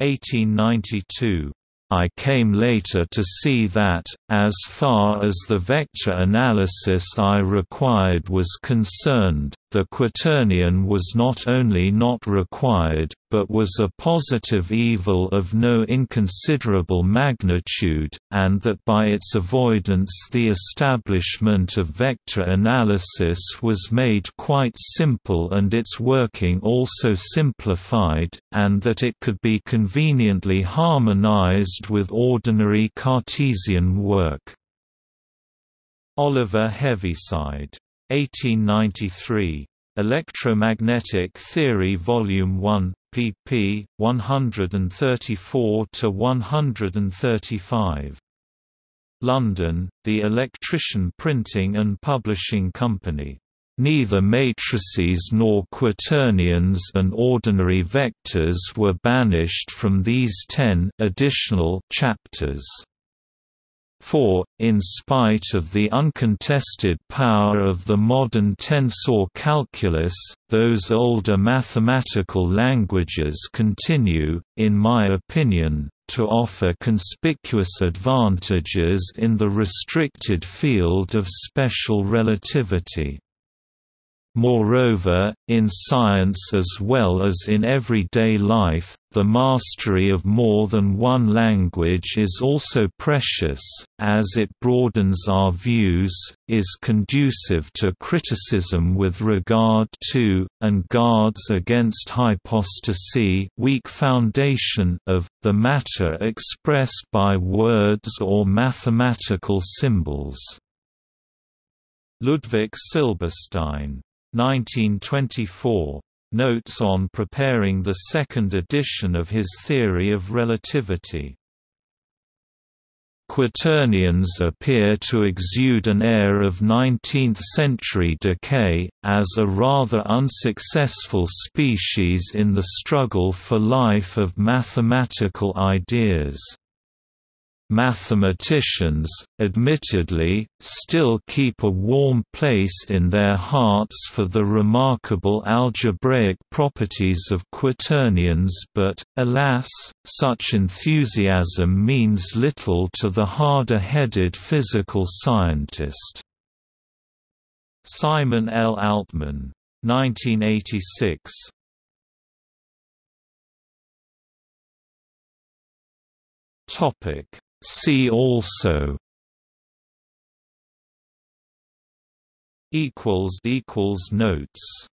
1892. I came later to see that, as far as the vector analysis I required was concerned, the quaternion was not only not required, but was a positive evil of no inconsiderable magnitude, and that by its avoidance the establishment of vector analysis was made quite simple and its working also simplified, and that it could be conveniently harmonized with ordinary Cartesian work. Oliver Heaviside 1893. Electromagnetic Theory Volume 1, pp. 134–135. London, The Electrician Printing and Publishing Company. Neither matrices nor quaternions and ordinary vectors were banished from these ten additional chapters. For, in spite of the uncontested power of the modern tensor calculus, those older mathematical languages continue, in my opinion, to offer conspicuous advantages in the restricted field of special relativity. Moreover, in science as well as in everyday life, the mastery of more than one language is also precious, as it broadens our views, is conducive to criticism with regard to, and guards against hypostasy weak foundation of, the matter expressed by words or mathematical symbols. Ludwig Silberstein 1924. Notes on preparing the second edition of his theory of relativity. Quaternions appear to exude an air of 19th-century decay, as a rather unsuccessful species in the struggle for life of mathematical ideas. Mathematicians, admittedly, still keep a warm place in their hearts for the remarkable algebraic properties of quaternions but, alas, such enthusiasm means little to the harder-headed physical scientist. Simon L. Altmann. 1986. Topic See also equals equals notes